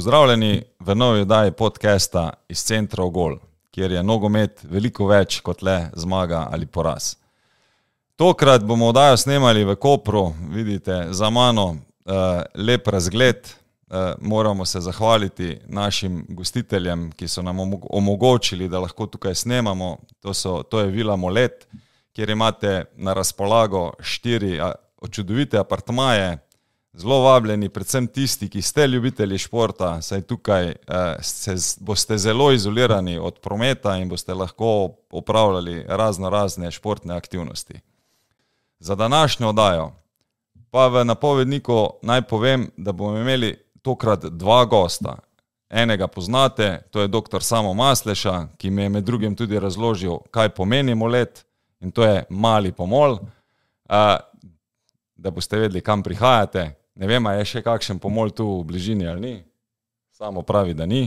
Pozdravljeni v novi oddaji podcasta iz centra Ogol, kjer je nogomet veliko več kot le zmaga ali poraz. Tokrat bomo oddajo snemali v Kopru, vidite za mano uh, lep razgled. Uh, moramo se zahvaliti našim gostiteljem, ki so nam omogočili, da lahko tukaj snemamo. To, so, to je Vila Molet, kjer imate na razpolago štiri čudovite apartmaje, zelo vabljeni, predvsem tisti, ki ste ljubitelji športa, saj tukaj eh, se, boste zelo izolirani od prometa in boste lahko upravljali razno razne športne aktivnosti. Za današnjo oddajo pa v napovedniku naj povem, da bomo imeli tokrat dva gosta. Enega poznate, to je dr. Samo Masleša, ki mi je med drugim tudi razložil, kaj pomeni molet in to je mali pomol. Uh, da boste vedeli, kam prihajate, Ne vem, je še kakšen pomol tu v bližini ali ni, samo pravi, da ni.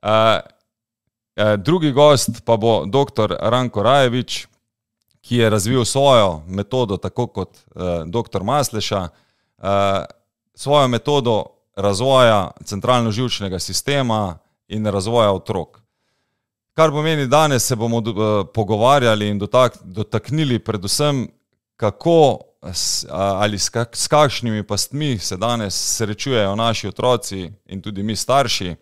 Uh, uh, drugi gost pa bo dr. Ranko Rajevič, ki je razvil svojo metodo, tako kot uh, dr. Masleša, uh, svojo metodo razvoja centralno-živčnega sistema in razvoja otrok. Kar pomeni, danes se bomo uh, pogovarjali in dotak, dotaknili predvsem, kako ali s, kak, s kakšnimi pastmi se danes srečujejo naši otroci in tudi mi starši,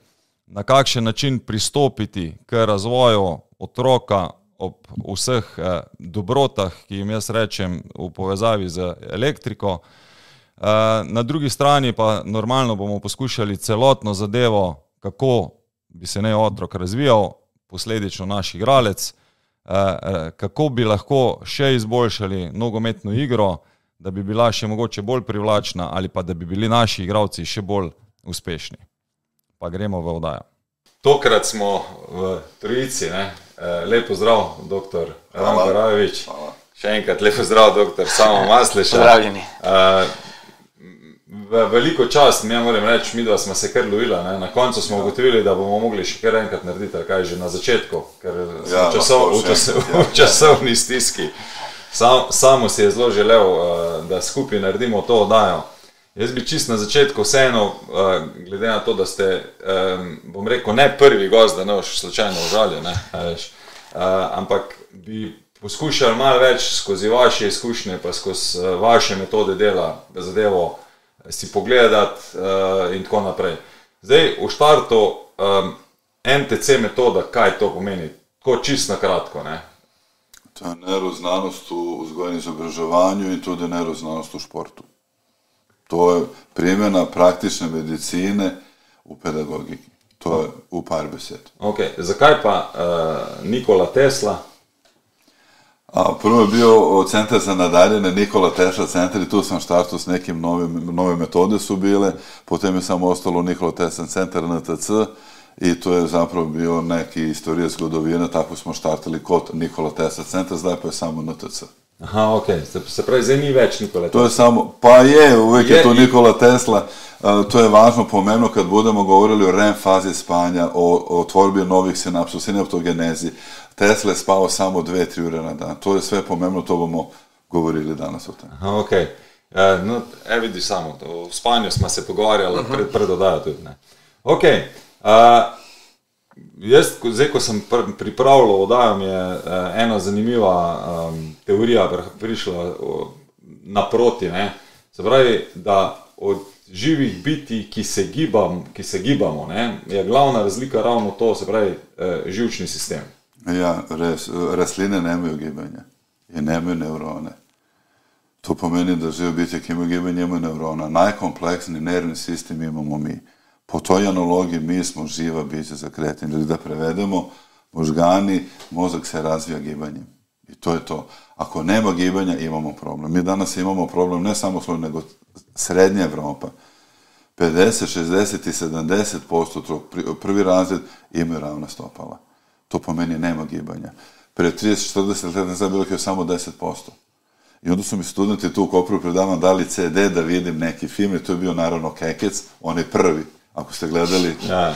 na kakšen način pristopiti k razvoju otroka ob vseh eh, dobrotah, ki jim jaz rečem v povezavi z elektriko. Eh, na drugi strani pa normalno bomo poskušali celotno zadevo, kako bi se ne otrok razvijal, posledično naš igralec, eh, eh kako bi lahko še izboljšali nogometno igro, da bi bila še mogoče bolj privlačna ali pa da bi bili naši igravci še bolj uspešni. Pa gremo v oddajo. Tokrat smo v Trojici, ne? Eh, lepo zdrav, doktor Ranko Rajevič. Še enkrat lepo zdrav, doktor Samo Masliša. Zdravljeni. Uh, veliko čast, mi ja moram reči, mi dva smo se kar lovila. Ne? Na koncu smo ja. ugotovili, da bomo mogli še kar enkrat narediti, kaj že na začetku, ker ja, časov, v, čas, v časovni stiski. Sam, samo si je zelo želel, uh, da skupaj naredimo to oddajo. Jaz bi čist na začetku vseeno, uh, glede na to, da ste, um, bom rekel, ne prvi gost, da ne boš slučajno užaljen, uh, ampak bi poskušali malo več skozi vaše izkušnje, pa skozi uh, vaše metode dela, da zadevo si pogledati uh, in tako naprej. Zdaj, v štartu um, NTC metoda, kaj to pomeni? Tako čist na kratko, ne? To je neuroznanost v vzgoju in izobraževanju in tudi neuroznanost v športu. To je primjena praktične medicine v pedagogiki. To je v par besed. Okay. Zakaj pa uh, Nikola Tesla? A, prvo je bio centar za nadaljene Nikola Tesla centar i tu sam štartao s nekim novim, nove metode su bile, potem je samo ostalo Nikola Tesla centar NTC, i to je zapravo bio neki istorija zgodovine, tako smo štartili kod Nikola Tesla centra, zdaj pa je samo NTC. Aha, ok, se, se pravi, zdaj ni več Nikola Tesla. To je samo, pa je, uvijek je, je to Nikola Tesla, uh, to je važno pomembno kad budemo govorili o REM fazi spanja, o, o tvorbi novih sinapsa, sinaptogenezi. Tesla je spao samo dve, tri ure na dan. To je sve pomembno, to bomo govorili danas o tem. Aha, ok. Uh, no, e vidi samo, o spanju smo se pogovarjali uh -huh. pred, pred odajo tudi. Ne. Ok, Uh, jaz, zdaj, ko sem pr pripravljal oddajo, mi je uh, ena zanimiva um, teorija prišla uh, naproti. Ne? Se pravi, da od živih biti, ki se, gibam, ki se gibamo, ne, je glavna razlika ravno to, se pravi, uh, živčni sistem. Ja, res, rastline nemajo gibanja in nemajo nevrone. To pomeni, da živijo biti, ki imajo gibanje, imajo nevrona. Najkompleksnejši nervni sistem imamo mi po toj analogiji mi smo živa bića za kretanje. Ili da prevedemo, možgani, mozak se razvija gibanjem. I to je to. Ako nema gibanja, imamo problem. Mi danas imamo problem ne samo svoj, nego srednja Evropa. 50, 60 i 70% tog prvi razred imaju ravna stopala. To po meni nema gibanja. Pre 30, 40 leta znam bilo je samo 10%. I onda su mi studenti tu u Kopru predavan dali CD da vidim neki film i to je bio naravno Kekec, on je prvi ako ste gledali ja,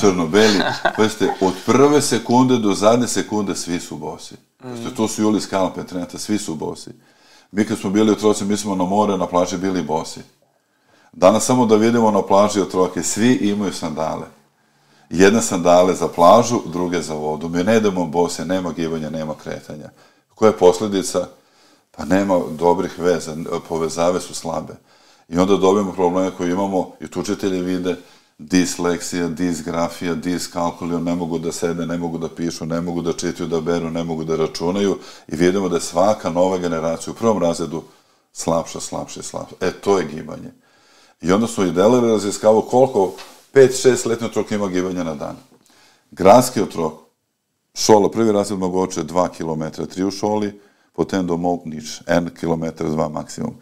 Crno-beli, pazite, od prve sekunde do zadnje sekunde svi su bosi. Pazite, to su Juli Skala Petrenata, svi su bosi. Mi kad smo bili otroci, mi smo na more, na plaži bili bosi. Danas samo da vidimo na plaži otroke, svi imaju sandale. Jedne sandale za plažu, druge za vodu. Mi ne idemo bose, nema gibanja, nema kretanja. Koja je posljedica? Pa nema dobrih veza, povezave su slabe. I onda dobijemo probleme koje imamo, i tučitelji vide, disleksija, disgrafija, diskalkulija, ne mogu da sede, ne mogu da pišu, ne mogu da čitaju, da beru, ne mogu da računaju i vidimo da je svaka nova generacija u prvom razredu slabša, slabša i slabša. E, to je gibanje. I onda su i delere razliskavao koliko 5-6 letni otrok ima gibanja na dan. Gradski otrok, šola, prvi razred mogoče 2 km, 3 u šoli, potem domov nič, 1 km, 2 maksimum.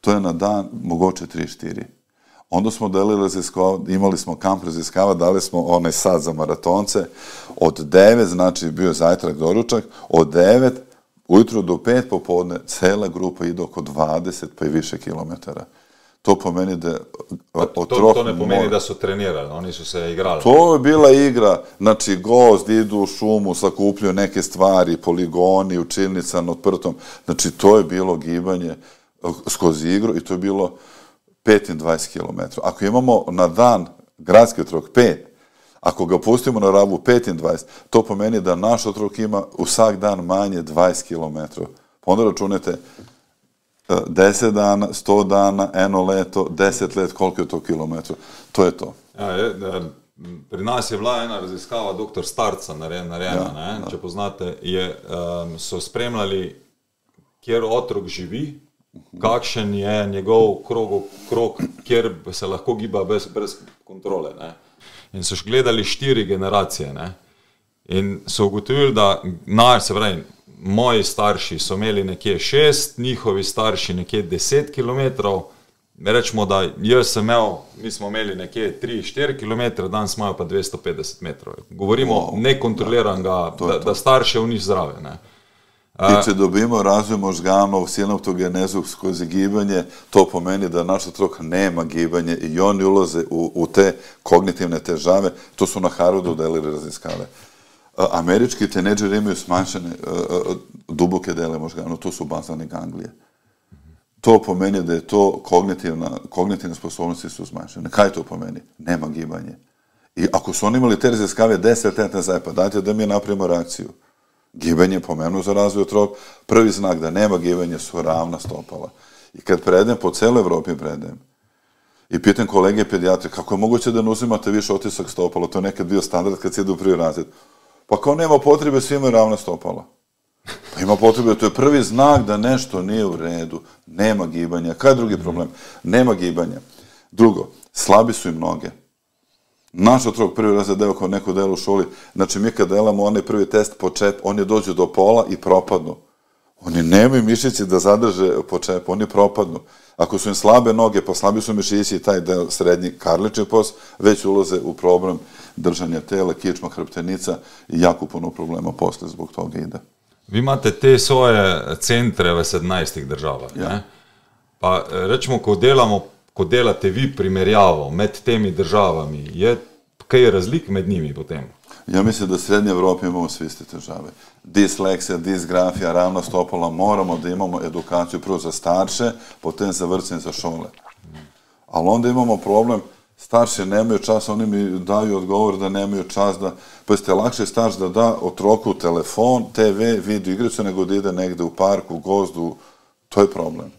To je na dan mogoče 3-4. Onda smo delili raziskava, imali smo kamp raziskava, dali smo onaj sad za maratonce, od 9, znači bio je zajtrak, doručak, od 9 ujutro do 5 popodne, cela grupa ide oko 20 pa i više kilometara. To pomeni da otrok... To, to ne pomeni mora... da su trenirali, oni su se igrali. To je bila igra, znači gozd, idu u šumu, sakupljuju neke stvari, poligoni, učilnica nad prtom, znači to je bilo gibanje skozi igru i to je bilo 5-20 km. Ako imamo na dan gradski otrok 5, ako ga pustimo na ravu 5-20, to pomeni da naš otrok ima u sak dan manje 20 km. Pa onda računajte 10 dana, 100 dana, eno leto, 10 let, koliko je to kilometrov. To je to. Ja, je, pri nas je bila ena raziskava dr. Starca narejena, ja, ne, če poznate, je, um, so spremljali, kjer otrok živi, kakšen je njegov krog, krog kjer se lahko giba brez, brez kontrole. Ne. In so gledali štiri generacije. Ne. In so ugotovili, da naj, se pravi, moji starši so imeli nekje šest, njihovi starši nekje deset km. Rečemo, da jaz sem imel, mi smo imeli nekje 3-4 km, danes imajo pa 250 metrov. Govorimo o nekontroliranega, da, da starše v njih zdrave. Ne. I če dobimo razvoj možganov, sinoptogenezu skozi gibanje, to pomeni da naš otrok nema gibanje i oni ulaze u, u te kognitivne težave. To su na Harvardu delili raziskave. Američki teneđeri imaju smanjšene duboke dele možgana, to su bazalne ganglije. To pomeni da je to kognitivna, kognitivne sposobnosti su smanjšene. Kaj to pomeni? Nema gibanje. I ako su oni imali te raziskave 10 letne zaje, pa dajte da mi napravimo reakciju. Gibanje pomenu za razvoj otrok, prvi znak da nema gibanja su ravna stopala. I kad predem, po celoj Evropi predem, i pitam kolege pedijatre, kako je moguće da ne uzimate više otisak stopala, to je nekad bio standard kad se ide u prvi razred. Pa kao nema potrebe, svi imaju ravna stopala. Pa ima potrebe, to je prvi znak da nešto nije u redu. Nema gibanja. Kaj je drugi problem? Nema gibanja. Drugo, slabi su im noge. Naš otrok prvi raz je deo kao neko delo u šoli, znači mi kad delamo onaj prvi test po čep, oni dođu do pola i propadnu. Oni nemaju mišići da zadrže po čepu, oni propadnu. Ako su im slabe noge, pa slabi su mišići i taj deo srednji karlični pos, već ulaze u problem držanja tela, kičma, hrbtenica i jako puno problema posle zbog toga ide. Vi imate te svoje centre v 17 državah. Ja. Ne? Pa rečemo, ko delamo, ko delate vi primerjavo med temi državami, je kaj je razlik med njimi potem? Ja mislim da u Srednje Evropi imamo svi iste težave. Disleksija, disgrafija, ravna stopala, moramo da imamo edukaciju prvo za starše, potem za vrcanje za šole. Ali onda imamo problem, starši nemaju čas, oni mi daju odgovor da nemaju čas da, pa jeste lakše starš da da otroku telefon, TV, video igricu, nego da ide negde u parku, u gozdu, to je problem.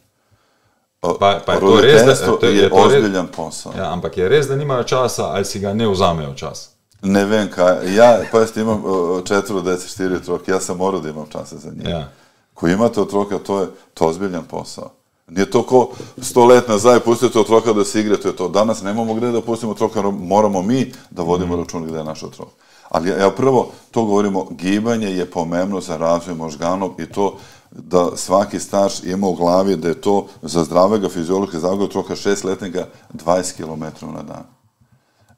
Pa, pa je to res, da to, je, je to ozbiljan res, posao. Ja, ampak je res, da nimajo časa, ali si ga ne vzamejo čas? Ne vem kaj, ja, pa jaz imam četvro, deset, štiri otroke, ja sam morao da imam časa za njih. Ja. Ko imate otroka, to je to ozbiljan posao. Nije to ko sto let nazad pustite otroka da se igre, to je to. Danas nemamo gde da pustimo otroka, moramo mi da vodimo mm. račun gde je naš otrok. Ali ja, prvo to govorimo, gibanje je pomemno za razvoj možganov i to da svaki starš ima u glavi da je to za zdravega fiziološka zdravega otroka šestletnika 20 km na dan.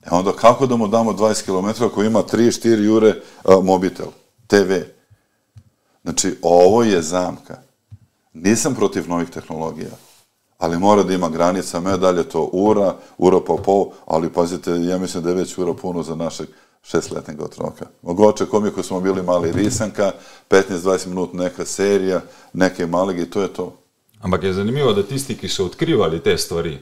E onda kako da mu damo 20 km ako ima 3-4 jure a, mobitel, TV? Znači, ovo je zamka. Nisam protiv novih tehnologija, ali mora da ima granica, me dalje to ura, ura pa pol, ali pazite, ja mislim da je već ura puno za našeg šestletnog otroka. Mogoče kom je ko smo bili mali risanka, 15-20 minut neka serija, neke malige i to je to. Ampak je zanimivo, da tisti, ki so odkrivali te stvari,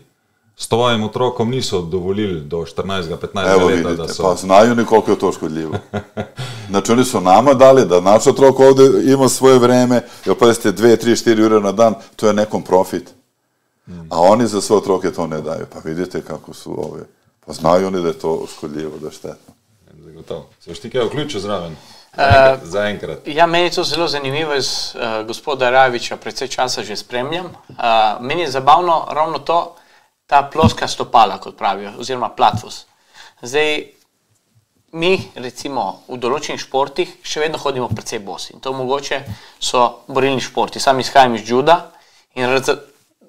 S tvojim otrokom niso dovolili do 14-15 Evo leta, vidite, da so. pa znaju oni koliko je to škodljivo. Znači oni su nama dali da naš otrok ovde ima svoje vreme, jer pazite, dve, tri, štiri ure na dan, to je nekom profit. A oni za svoje otroke to ne daju. Pa vidite kako su ove. Pa znaju oni da je to škodljivo, da je štetno. Zagotovo. Se boš ti kaj vključil zraven? Eh, Za enkrat. Ja, meni je to zelo zanimivo, jaz uh, gospoda Rajoviča precej časa že spremljam. Uh, meni je zabavno ravno to, ta ploska stopala, kot pravijo, oziroma platvus. Zdaj, mi, recimo, v določenih športih še vedno hodimo precej bosi. In to mogoče so borilni športi. Sam izhajam iz juda in raz,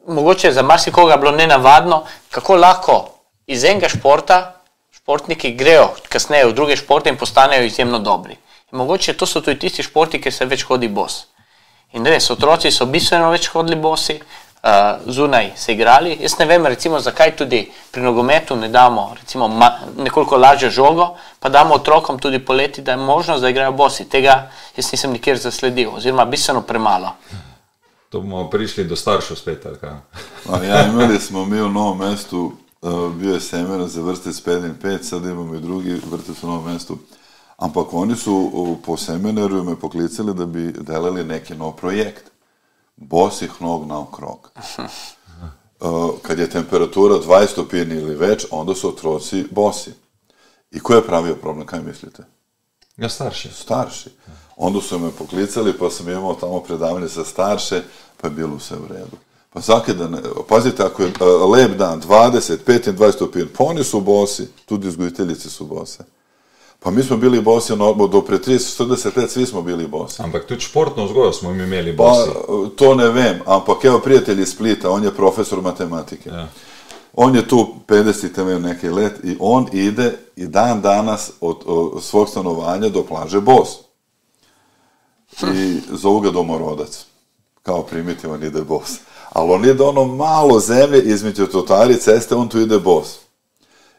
mogoče za marsikoga bilo nenavadno, kako lahko iz enega športa športniki grejo kasneje v druge športe in postanejo izjemno dobri. In mogoče to so tudi tisti športi, kjer se več hodi bos. In res, otroci so bistveno več hodili bosi, uh, zunaj se igrali. Jaz ne vem, recimo, zakaj tudi pri nogometu ne damo recimo, ma, nekoliko lažjo žogo, pa damo otrokom tudi poleti, da je možnost, da igrajo bosi. Tega jaz nisem nikjer zasledil, oziroma bistveno premalo. To bomo prišli do staršev spet, ja, imeli smo mi v novem mestu, uh, bil je semen za vrstec 5 in 5, sad imamo i drugi vrtec v novem mestu. Ampak oni su po seminarju me poklicali da bi delali neki nov projekt. Bosih nog na okrog. Uh, kad je temperatura 20 stupnji ili već, onda su otroci bosi. I ko je pravio problem, kaj mislite? Ja, starši. starši. Onda su me poklicali, pa sam imao tamo predavanje za starše, pa je bilo sve u redu. Pa svaki dan, pazite, ako je uh, lep dan, 20, 5 i 20 stupnji, pa oni su bosi, tudi izgojiteljice su bose. Pa mi smo bili bosi, no, do pre 30-40 let svi smo bili bosi. Ampak tudi športno vzgojo smo mi imeli Pa, bosi. to ne vem, ampak evo prijatelj iz Splita, on je profesor matematike. Ja. On je tu 50 imaju neki let i on ide i dan danas od, od svog stanovanja do plaže bos. I zovu ga domorodac. Kao primitivan ide bos. Ali on ide ono malo zemlje između trotari ceste, on tu ide bos.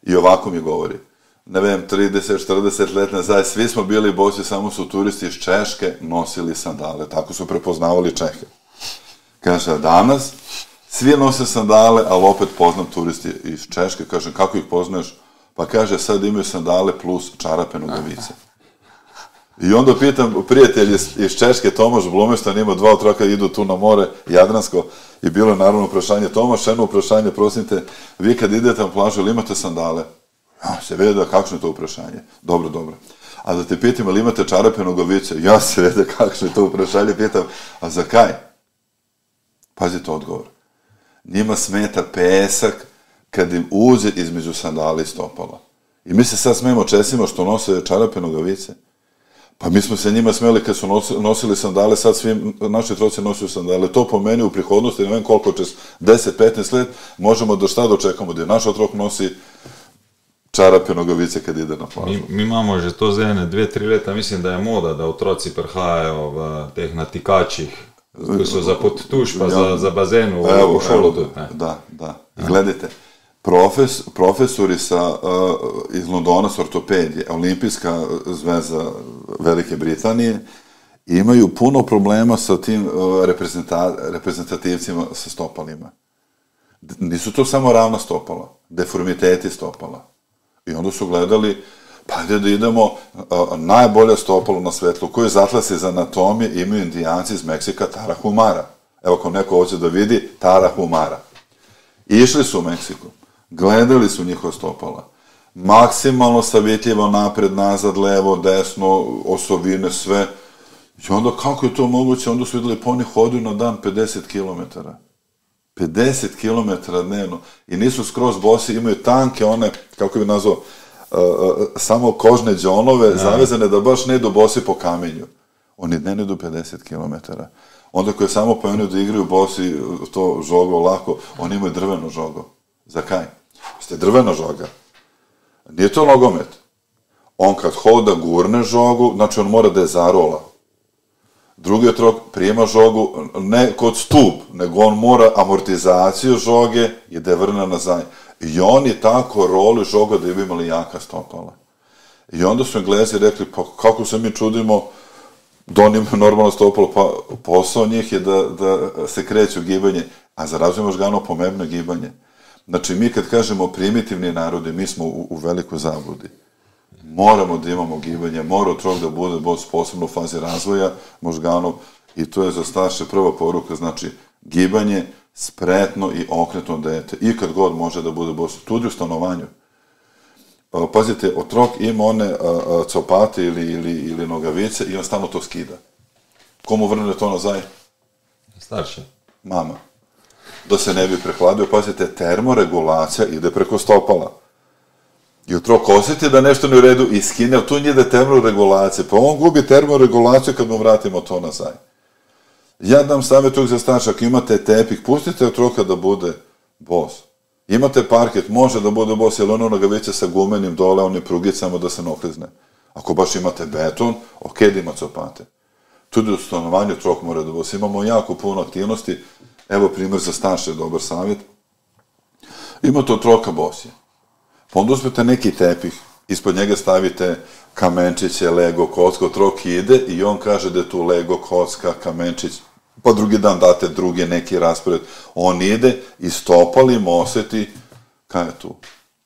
I ovako mi govori. Ne vem, 30-40 let nazad, svi smo bili bosi, samo su turisti iz Češke nosili sandale. Tako su prepoznavali Čehe. Kaže, a danas svi nose sandale, ali opet poznam turisti iz Češke. Kažem, kako ih poznaješ? Pa kaže, sad imaju sandale plus čarape nogavice. I onda pitam prijatelj iz, iz Češke, Tomaš Blomeštan, ima dva otroka, idu tu na more, Jadransko, i bilo je naravno uprašanje, Tomaš, jedno uprašanje, prosite, vi kad idete na plažu, ili imate sandale? Ja, se vede da kakšno je to uprašanje. Dobro, dobro. A da te pitam, ali imate čarape nogavice? Ja se vede kakšno je to uprašanje, pitam, a za kaj? Pazite odgovor. Njima smeta pesak kad im uđe između sandala i stopala. I mi se sad smemo Česima što nose čarape nogavice. Pa mi smo se njima smeli kad su nos- nosili sandale, sad svi naši troci nosiju sandale. To po meni u prihodnosti, ne vem koliko, čez 10-15 let, možemo da šta dočekamo, da naš otrok nosi čarape nogavice kad ide na plažu. Mi, mi imamo že to zdaj ne dve, tri leta, mislim, da je moda, da otroci prihajajo v teh natikačih, ki so za podtuš, pa za, za bazen v, v šolo tudi. Ne? Da, da. Gledajte, profes, profesori sa, uh, iz Londona s ortopedije, olimpijska zveza Velike Britanije, imaju puno problema sa tim uh, reprezenta, reprezentativcima sa stopalima. Nisu to samo ravna stopala, deformiteti stopala. I onda su gledali, pa ajde da idemo, a, najbolje stopalo na svetlu, koji zatlas iz anatomije imaju indijanci iz Meksika Tara Humara. Evo ako neko hoće da vidi, Tara Humara. Išli su u Meksiku, gledali su njihova stopala, maksimalno savjetljivo napred, nazad, levo, desno, osovine, sve. I onda kako je to moguće, onda su videli, pa oni hodaju na dan 50 km. 50 km dnevno i nisu skroz bosi, imaju tanke one, kako bi nazvao, uh, uh, samo kožne džonove, zavezane da baš ne idu bosi po kamenju. Oni ne idu 50 km. Onda koje samo pojene da igraju bosi to žogo lako, oni imaju drveno žogo. Za kaj? Ste drvena žoga. Nije to nogomet. On kad hoda gurne žogu, znači on mora da je zarola. Drugi otrok prijema žogu ne kod stup, nego on mora amortizaciju žoge i da je vrne nazad. I oni tako roli žoga da bi imali jaka stopala. I onda su Englezi rekli, pa kako se mi čudimo da oni imaju normalno stopalo, pa posao njih je da, da se kreću gibanje, a za razvoj možgano pomembno je gibanje. Znači, mi kad kažemo primitivni narodi, mi smo u, u velikoj zabludi. Moramo da imamo gibanje, mora otrok da bude bod sposobno u fazi razvoja možganov i to je za starše prva poruka, znači gibanje spretno i okretno dete i kad god može da bude bod tudi u stanovanju. Pazite, otrok ima one a, a, copate ili, ili, ili nogavice i on stalno to skida. Komu vrne to nazaj? Starše. Mama. Da se ne bi prehladio, pazite, termoregulacija ide preko stopala. I otrok osjeti da nešto ne u redu i ali tu nije da je termoregulacija, pa on gubi termoregulaciju kad mu vratimo to nazaj. Ja dam savjet uvijek za starša, ako imate tepih, pustite otroka da bude bos. Imate parket, može da bude bos, jer ono nogavice sa gumenim dole, onim prugicama da se ne oklizne. Ako baš imate beton, ok da ima copate. Tudi u stanovanju otrok mora da bos. Imamo jako puno aktivnosti, evo primjer za starše, dobar savjet. Imate otroka bosje. Pa onda uzmete neki tepih, ispod njega stavite kamenčiće, lego, kocka, otrok ide i on kaže da je tu lego, kocka, kamenčić, pa drugi dan date drugi neki raspored. On ide i stopalim oseti, kaj je tu?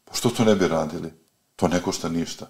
Pa što to ne bi radili? To ne košta ništa.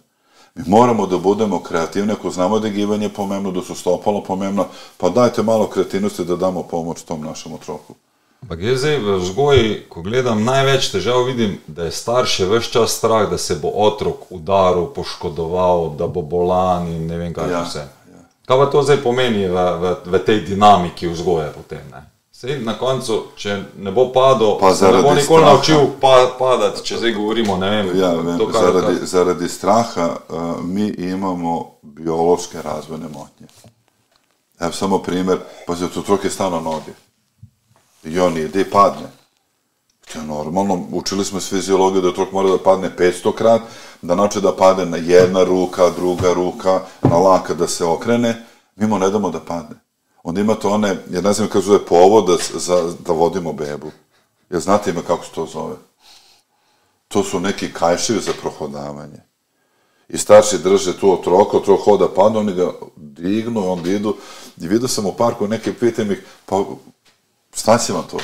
Mi moramo da budemo kreativni, ako znamo da je gibanje pomemno, da su stopalo pomemno, pa dajte malo kreativnosti da damo pomoć tom našem otroku. Ampak jaz zdaj v vzgoji, ko gledam, največ težav vidim, da je starše vse čas strah, da se bo otrok udaril, poškodoval, da bo bolan in ne vem kaj Ja, vse. ja. Kaj pa to zdaj pomeni v, v, v tej dinamiki vzgoje potem? Ne? Sej na koncu, če ne bo padel, Pa se ne bo nikoli straha. naučil pa, padati, če zdaj govorimo, ne vem, Ja, vem, to, kar, zaradi, kar, zaradi straha uh, mi imamo biološke razvojne motnje. Evo samo pa za otrok je stao na noge. I on ide i padne. To je normalno, učili smo s fiziologije da otrok mora da padne 500 krat, da nauči da padne na jedna ruka, druga ruka, na laka da se okrene, mi mu ne damo da padne. Onda imate one, ja ne znam kako zove povod da, za, da vodimo bebu. Ja znate ime kako se to zove? To su neki kajševi za prohodavanje. I starši drže tu otroka, otrok hoda pada, oni ga dignu, on idu. I vidio sam u parku neke pitam ih, pa šta će vam to?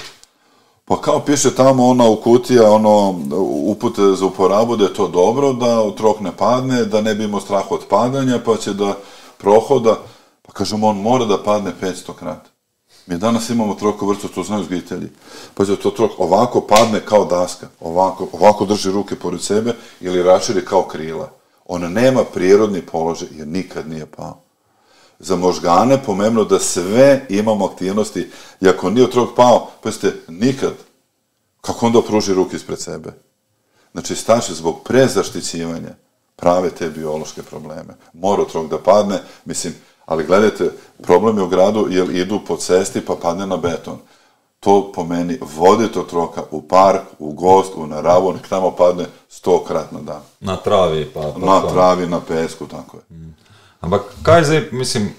Pa kao piše tamo ona u kutija, ono, upute za uporabu da je to dobro, da otrok ne padne, da ne bi imao strah od padanja, pa će da prohoda. Kažemo, on mora da padne 500 krat. Mi danas imamo otroka u vrtu, to znaju zgojitelji. Pa će to otrok ovako padne kao daska, ovako, ovako drži ruke pored sebe ili raširi kao krila. On nema prirodni položaj jer nikad nije pao. Za možgane pomemno da sve imamo aktivnosti i ako nije otrok pao, pa ste nikad. Kako onda pruži ruke ispred sebe? Znači, starši zbog prezaštićivanja prave te biološke probleme. Mora otrok da padne, mislim, ali gledajte, problem je u gradu jer idu po cesti pa padne na beton. To po meni, vodite otroka u park, u gost, u naravu, nek tamo padne sto krat na dan. na travi. Pa, pa Na travi, na pesku, tako je. Ampak kaj zdaj, mislim,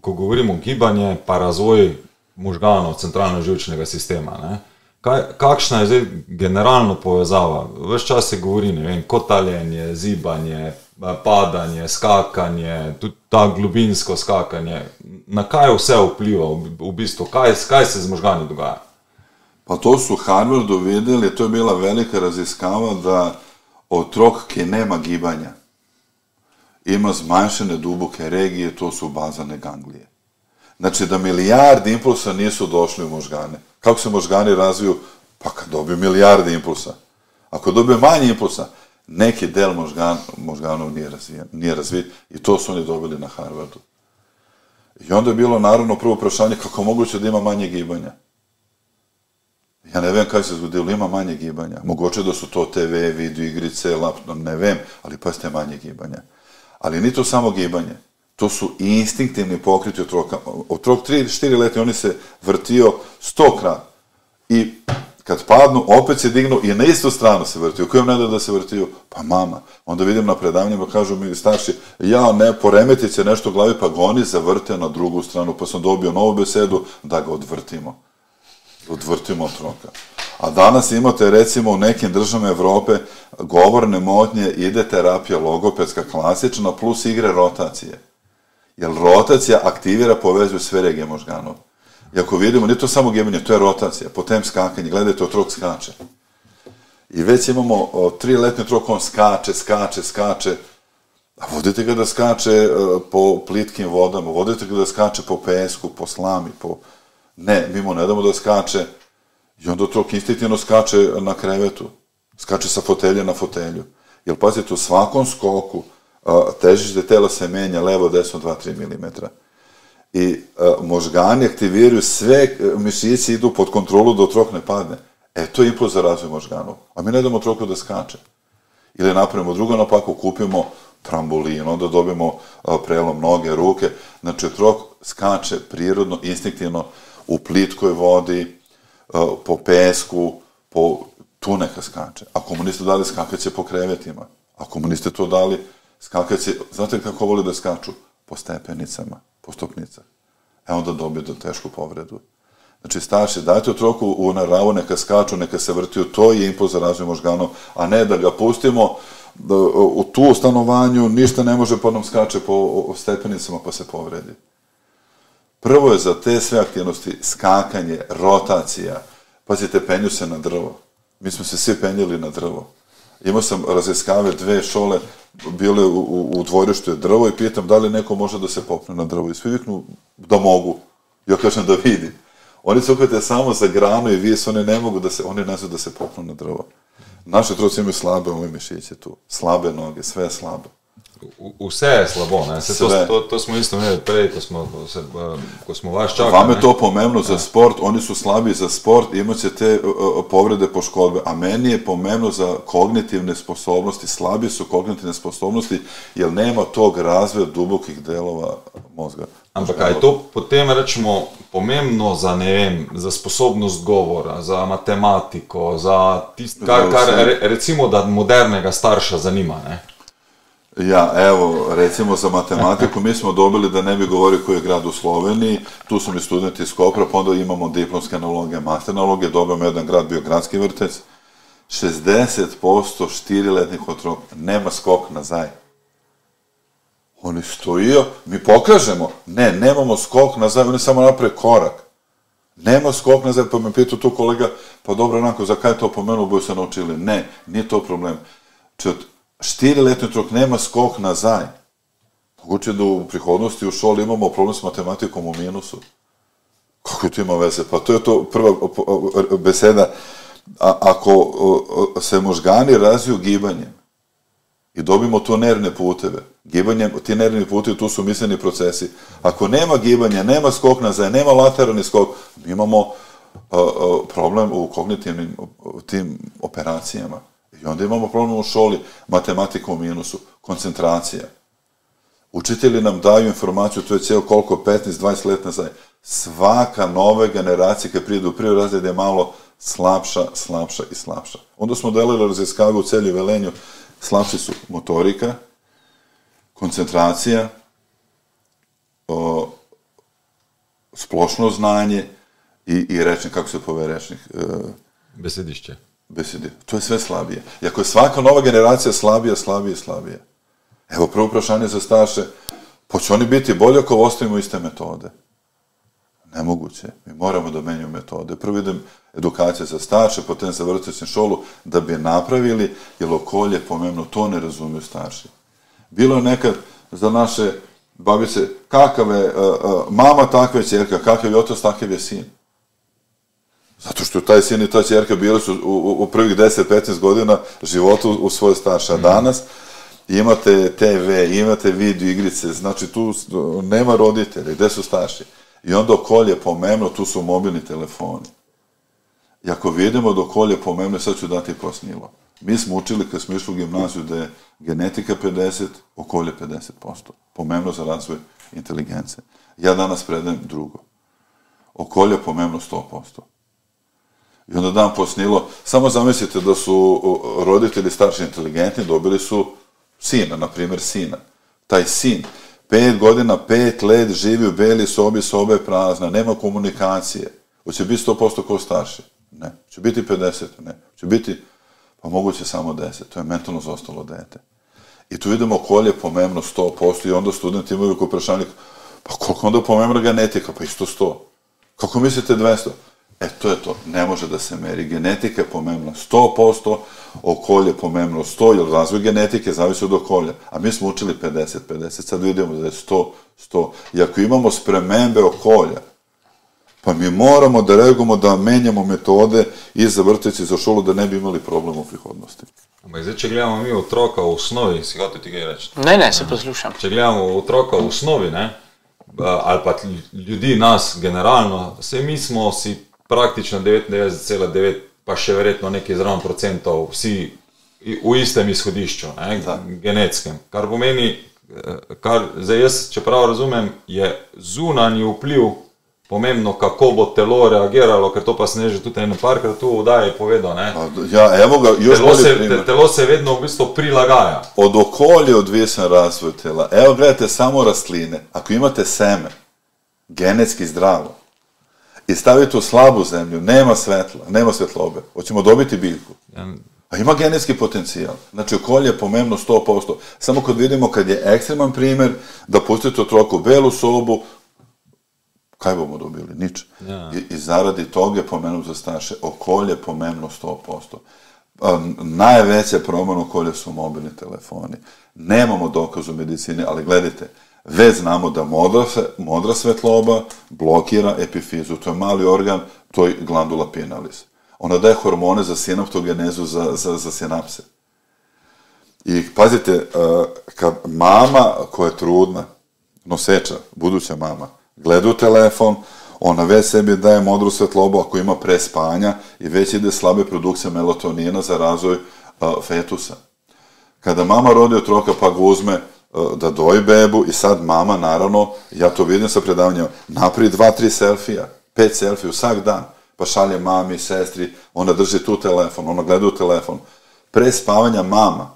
ko govorimo gibanje, pa razvoj možganov, centralno-živčnega sistema, ne? Kaj, kakšna je zdaj generalno povezava? Ves čas se govori, ne vem, kotaljenje, zibanje, padanje, skakanje, tudi ta globinsko skakanje. Na kaj vse vpliva v, v bistvu, kaj, kaj se z možgani dogaja? Pa to u Harvardu vidjeli, to je bila velika raziskava da otrok ki nema gibanja ima zmanjšene duboke regije, to su bazalne ganglije. Znači da milijardi impulsa nisu došli u možgane. Kako se možgani razviju? Pa kad dobiju milijarde impulsa. Ako dobije manje impulsa, neki del možgan, možganov nije, razvijen, nije razvit i to su oni dobili na Harvardu. I onda je bilo naravno prvo prašanje kako moguće da ima manje gibanja. Ja ne vem kaj se zgodilo, ima manje gibanja. Mogoče da su to TV, video igrice, laptop, ne vem, ali pazite manje gibanja. Ali ni to samo gibanje. To su instinktivni pokreti otroka. Otrok 3-4 leta, oni se vrtio 100 krat. I kad padnu, opet se dignu i na istu stranu se vrtio. Kojom ne da da se vrtio? Pa mama. Onda vidim na predavanjima, kažu mi starši, ja ne, poremetit će nešto u glavi, pa ga oni zavrte na drugu stranu, pa sam dobio novu besedu da ga odvrtimo odvrtimo otroka. A danas imate recimo u nekim državama Evrope govorne motnje, ide terapija logopedska klasična plus igre rotacije. Jer rotacija aktivira, povezuje sve regije možganov. I ako vidimo, nije to samo gibanje, to je rotacija, potem skakanje, gledajte, otrok skače. I već imamo o, tri letni trok, on skače, skače, skače. A vodite ga da skače e, po plitkim vodama, vodite ga da skače po pesku, po slami, po... Ne, mi mu ne damo da skače i onda trok instinktivno skače na krevetu. Skače sa fotelja na fotelju. Jer pazite, u svakom skoku težište tela se menja levo, desno, 2-3 mm. I a, možgani aktiviraju sve, mišići idu pod kontrolu da trok ne padne. E, to je impuls za razvoj možganov. A mi ne damo troku da skače. Ili napravimo drugo napaku, kupimo trambolin, onda dobijemo a, prelom noge, ruke. Znači, trok skače prirodno, instinktivno u plitkoj vodi, a, po pesku, po tu neka skače. Ako mu niste dali skakaće po krevetima, ako mu niste to dali skakaće, znate kako voli da skaču? Po stepenicama, po stopnicama. E onda dobije do tešku povredu. Znači, starši, dajte otroku u naravu, neka skaču, neka se vrtiju, to je impuls za razvoj možganov, a ne da ga pustimo da, u tu stanovanju, ništa ne može, pa nam skače po stepenicama, pa se povredi. Prvo je za te sve aktivnosti skakanje, rotacija, pazite, penju se na drvo. Mi smo se svi penjeli na drvo. Imao sam raziskave dve šole, bile u, u, u dvorištu je drvo i pitam da li neko može da se popne na drvo. I svi viknu da mogu. Ja kažem da vidi. Oni se uhvate samo za granu i vis, oni ne mogu da se, oni ne znaju da se popnu na drvo. Naše troci imaju slabe ove mišiće tu, slabe noge, sve je slabo. Vse je slabo, ne? Se to, to, to smo isto imeli prej, ko smo, ko, se, ko smo vas čakali. Vam je to pomembno za sport, oni su slabi za sport, imaće te uh, povrede poškodbe, a meni je pomembno za kognitivne sposobnosti, slabi su kognitivne sposobnosti, jer nema tog razvoja dubokih delova mozga. Ampak kaj to potem rečemo pomembno za, ne vem, za sposobnost govora, za matematiko, za tisto, kar, kar recimo, da modernega starša zanima, ne? Ja, evo, recimo za matematiku, mi smo dobili da ne bi govorio koji je grad u Sloveniji, tu su mi studenti iz Kopra, pa onda imamo diplomske analoge, master analoge, dobijamo jedan grad, bio gradski vrtec, 60% štiriletnih otrok nema skok na zaj. Oni stojio, mi pokažemo, ne, nemamo skok na zaj, oni samo naprave korak. Nema skok na zaj, pa me pitao tu kolega, pa dobro, onako, za kaj to pomenuo, boju se naučili. Ne, nije to problem. Če štiriletni otrok nema skok nazaj. Moguće da u prihodnosti u školi imamo problem s matematikom u minusu. Kako to ima veze? Pa to je to prva beseda. A, ako se možgani razviju gibanjem i dobimo to nervne puteve, gibanjem, ti nervni putevi, tu su misleni procesi. Ako nema gibanja, nema skok nazaj, nema lateralni skok, imamo problem u kognitivnim tim operacijama. I onda imamo problem u školi, matematika u minusu, koncentracija. Učitelji nam daju informaciju, to je cijelo koliko, 15-20 let nazad. Svaka nova generacija kad prije u prvi razred je malo slabša, slabša i slabša. Onda smo delili raziskave u celju velenju, slabši su motorika, koncentracija, o, splošno znanje i, i rečnik, kako se pove rečnik? E, Besedišće besedi. To je sve slabije. I ako je svaka nova generacija slabija, slabije, slabije. Evo, prvo prašanje za starše, pa će oni biti bolje ako ostavimo iste metode. Nemoguće. Mi moramo da menjamo metode. Prvo idem edukacija za starše, potom za vrtečnu školu, da bi je napravili, jer okolje, pomemno, to ne razumiju starši. Bilo je nekad za naše babice, kakav je uh, uh, mama takva je čerka, kakav je otac, takav je sin. Zato što taj sin i ta čerka bili su u, u, u prvih 10-15 godina života u, u svoje starše. A mhm. danas imate TV, imate video igrice, znači tu nema roditelja, gde su starši? I onda okolje pomemno, tu su mobilni telefoni. I ako vidimo da okolje pomemno, sad ću dati posnilo. Mi smo učili kad smo išli u gimnaziju da je genetika 50, okolje 50%. Pomemno za razvoj inteligence. Ja danas predajem drugo. Okolje pomemno 100%. I onda dan posnilo, samo zamislite da su roditelji starši inteligentni, dobili su sina, na primjer sina. Taj sin, pet godina, pet let, živi u beli sobi, soba je prazna, nema komunikacije. Hoće biti 100% ko starši? Ne. Će biti 50? Ne. Će biti, pa moguće samo 10. To je mentalno zostalo dete. I tu vidimo kolje pomemno 100% i onda studenti imaju prešalnik, pa koliko onda pomemno genetika? Pa isto 100. Kako mislite 200? E, to je to. Ne može da se meri. Genetika je pomemna 100%, okolje pomemno 100, jer razvoj genetike zavisi od okolja. A mi smo učili 50-50, sad vidimo da je 100, 100. I ako imamo spremembe okolja, pa mi moramo da reagujemo da menjamo metode i za vrtici za školu da ne bi imali problem u prihodnosti. Ampak zdaj, če gledamo mi otroka v osnovi, si hotel ti kaj reči? Ne, ne, se poslušam. Če gledamo otroka v osnovi, ne, ali pa ljudi, nas generalno, vse mi smo si praktično 99,9, pa še verjetno nekaj zraven procentov, vsi v istem izhodišču, ne, genetskem. Kar pomeni, eh, kar zdaj jaz, če prav razumem, je zunanji vpliv pomembno, kako bo telo reagiralo, ker to pa sem že tudi eno parkrat tu v oddaji povedal. Ne? Ja, evo ga, još telo, se, te, telo se vedno v bistvu prilagaja. Od okolja odvisen razvoj tela. Evo gledajte samo rastline. Ako imate seme, genetski zdravo, i stavite u slabu zemlju, nema svetla, nema svetlobe, hoćemo dobiti biljku. A ima genetski potencijal. Znači, okolje je pomemno 100%. Samo kad vidimo kad je ekstreman primer da pustite otroku u belu sobu, kaj bomo dobili? Nič. Ja. I, I zaradi toga je pomenuo za staše, okolje pomembno 100%. Najveće promjene okolje su mobilni telefoni. Nemamo dokaz u medicini, ali gledajte, već znamo da modra, modra svetloba blokira epifizu. To je mali organ, to je glandula pinalis. Ona daje hormone za sinaptogenezu, za, za, za sinapse. I pazite, kad mama koja je trudna, noseča, buduća mama, gleda u telefon, ona već sebi daje modru svetlobu ako ima prespanja i već ide slabe produkcija melatonina za razvoj uh, fetusa. Kada mama rodi otroka pa ga uzme da doji bebu i sad mama, naravno, ja to vidim sa predavanjem, napravi dva, tri selfija, pet selfija svak dan, pa šalje mami, sestri, ona drži tu telefon, ona gleda u telefon. Pre spavanja mama,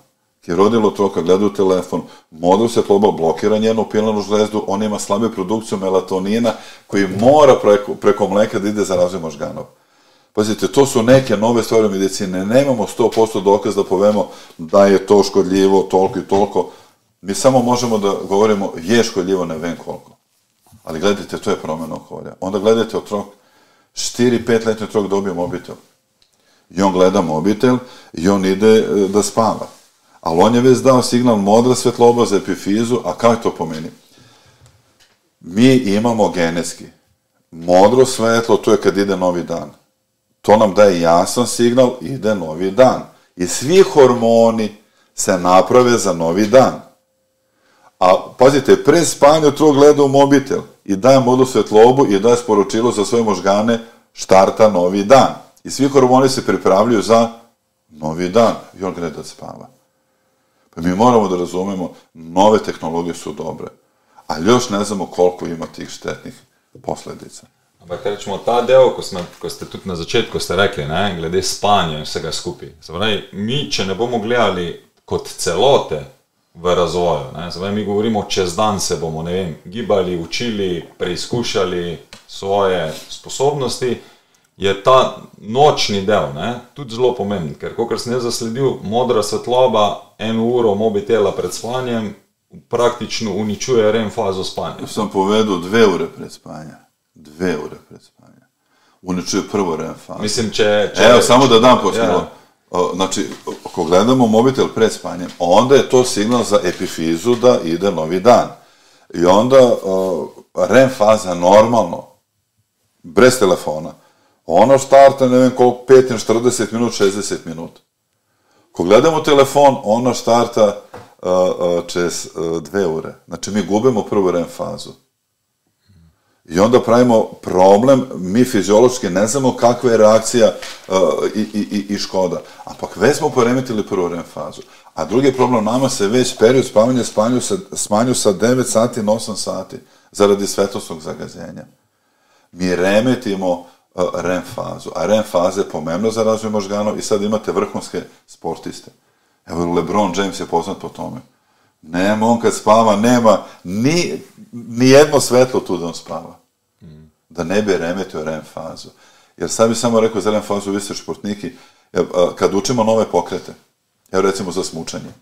je rodilo to kad gleda u telefon, modul se tloba blokira njenu pilanu žlezdu, on ima slabe produkciju melatonina koji mora preko, preko mleka da ide za razvoj možganova. Pazite, to su neke nove stvari medicine. Nemamo 100% dokaz da povemo da je to škodljivo, toliko i toliko. Mi samo možemo da govorimo je škodljivo, ne vem koliko. Ali gledajte, to je promjena okolja. Onda gledajte otrok, 4-5 letni otrok dobije mobitel. I on gleda mobitel i on ide e, da spava ali on je već dao signal modra svetloba za epifizu, a kako to pomeni? Mi imamo genetski. Modro svetlo, to je kad ide novi dan. To nam daje jasan signal, ide novi dan. I svi hormoni se naprave za novi dan. A pazite, pre spanja to gleda u mobitel i daje modru svetlobu i daje sporučilo za svoje možgane štarta novi dan. I svi hormoni se pripravljaju za novi dan. I on gleda da spava. Pa mi moramo da razumemo, nove tehnologije su dobre, ali još ne znamo koliko ima tih štetnih posledica. Ampak rečemo, ta del, ko, smo, ko ste tudi na začetku ste rekli, ne, glede spanja in vsega skupaj. Zavraj, mi, če ne bomo gledali kot celote v razvoju, zavraj, mi govorimo, čez dan se bomo vem, gibali, učili, preizkušali svoje sposobnosti, je ta nočni del ne, tudi zelo pomemben, ker, kot sem jaz zasledil, modra svetloba eno uro mobitela pred spanjem praktično uničuje REM fazo spanja. Sem povedal dve ure pred spanjem. Dve ure pred spanjem. Uničuje prvo REM fazo. Mislim, če... če Evo, samo da dam počelo. Ja. Znači, ako gledamo mobitel pred spanjem, onda je to signal za epifizu da ide novi dan. I onda REM faza normalno, brez telefona, ono štarta, ne vem koliko, 45 minut, 60 minut. Ko gledamo telefon, ono štarta uh, čez dve ure. Znači, mi gubimo prvu REM fazu. I onda pravimo problem, mi fiziološki ne znamo kakva je reakcija uh, i, i, i škoda. Ampak već smo poremetili prvu REM fazu. A drugi problem, nama se već period spavanja smanju sa, smanju sa 9 sati na 8 sati zaradi svetlosnog zagađenja. Mi remetimo REM fazu. A REM faza je pomembna za razvoj možganov i sad imate vrhunske sportiste. Evo, LeBron James je poznat po tome. Nema, on kad spava, nema ni, ni jedno svetlo tu da on spava. Da ne bi remetio REM fazu. Jer sad bi samo rekao za REM fazu, vi ste športniki, kad učimo nove pokrete, evo recimo za smučanje,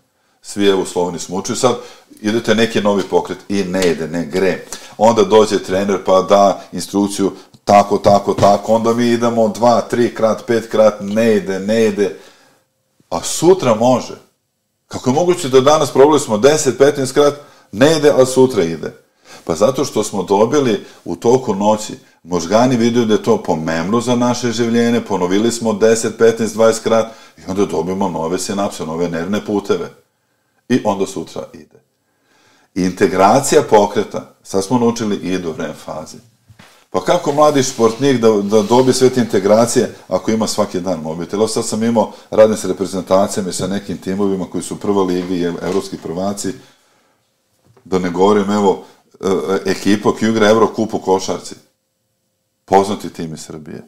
svi evo u Sloveniji smučuju, sad idete neki novi pokret i ne ide, ne gre. Onda dođe trener pa da instrukciju tako, tako, tako, onda mi idemo dva, tri krat, pet krat, ne ide, ne ide, a sutra može. Kako je moguće da danas probali smo 10, 15 krat, ne ide, a sutra ide? Pa zato što smo dobili u toku noći, možgani vidio da je to pomemno za naše življenje, ponovili smo 10, 15, 20 krat i onda dobimo nove sinapse, nove nervne puteve. I onda sutra ide. Integracija pokreta, sad smo naučili i do vreme fazi. Pa kako mladi športnik da, da dobi sve te integracije ako ima svaki dan mobitel? Sad sam imao, radim sa reprezentacijama i sa nekim timovima koji su prva ligi i evropski prvaci, da ne govorim, evo, e, ekipa koja igra Evrokup u košarci. Poznati tim iz Srbije.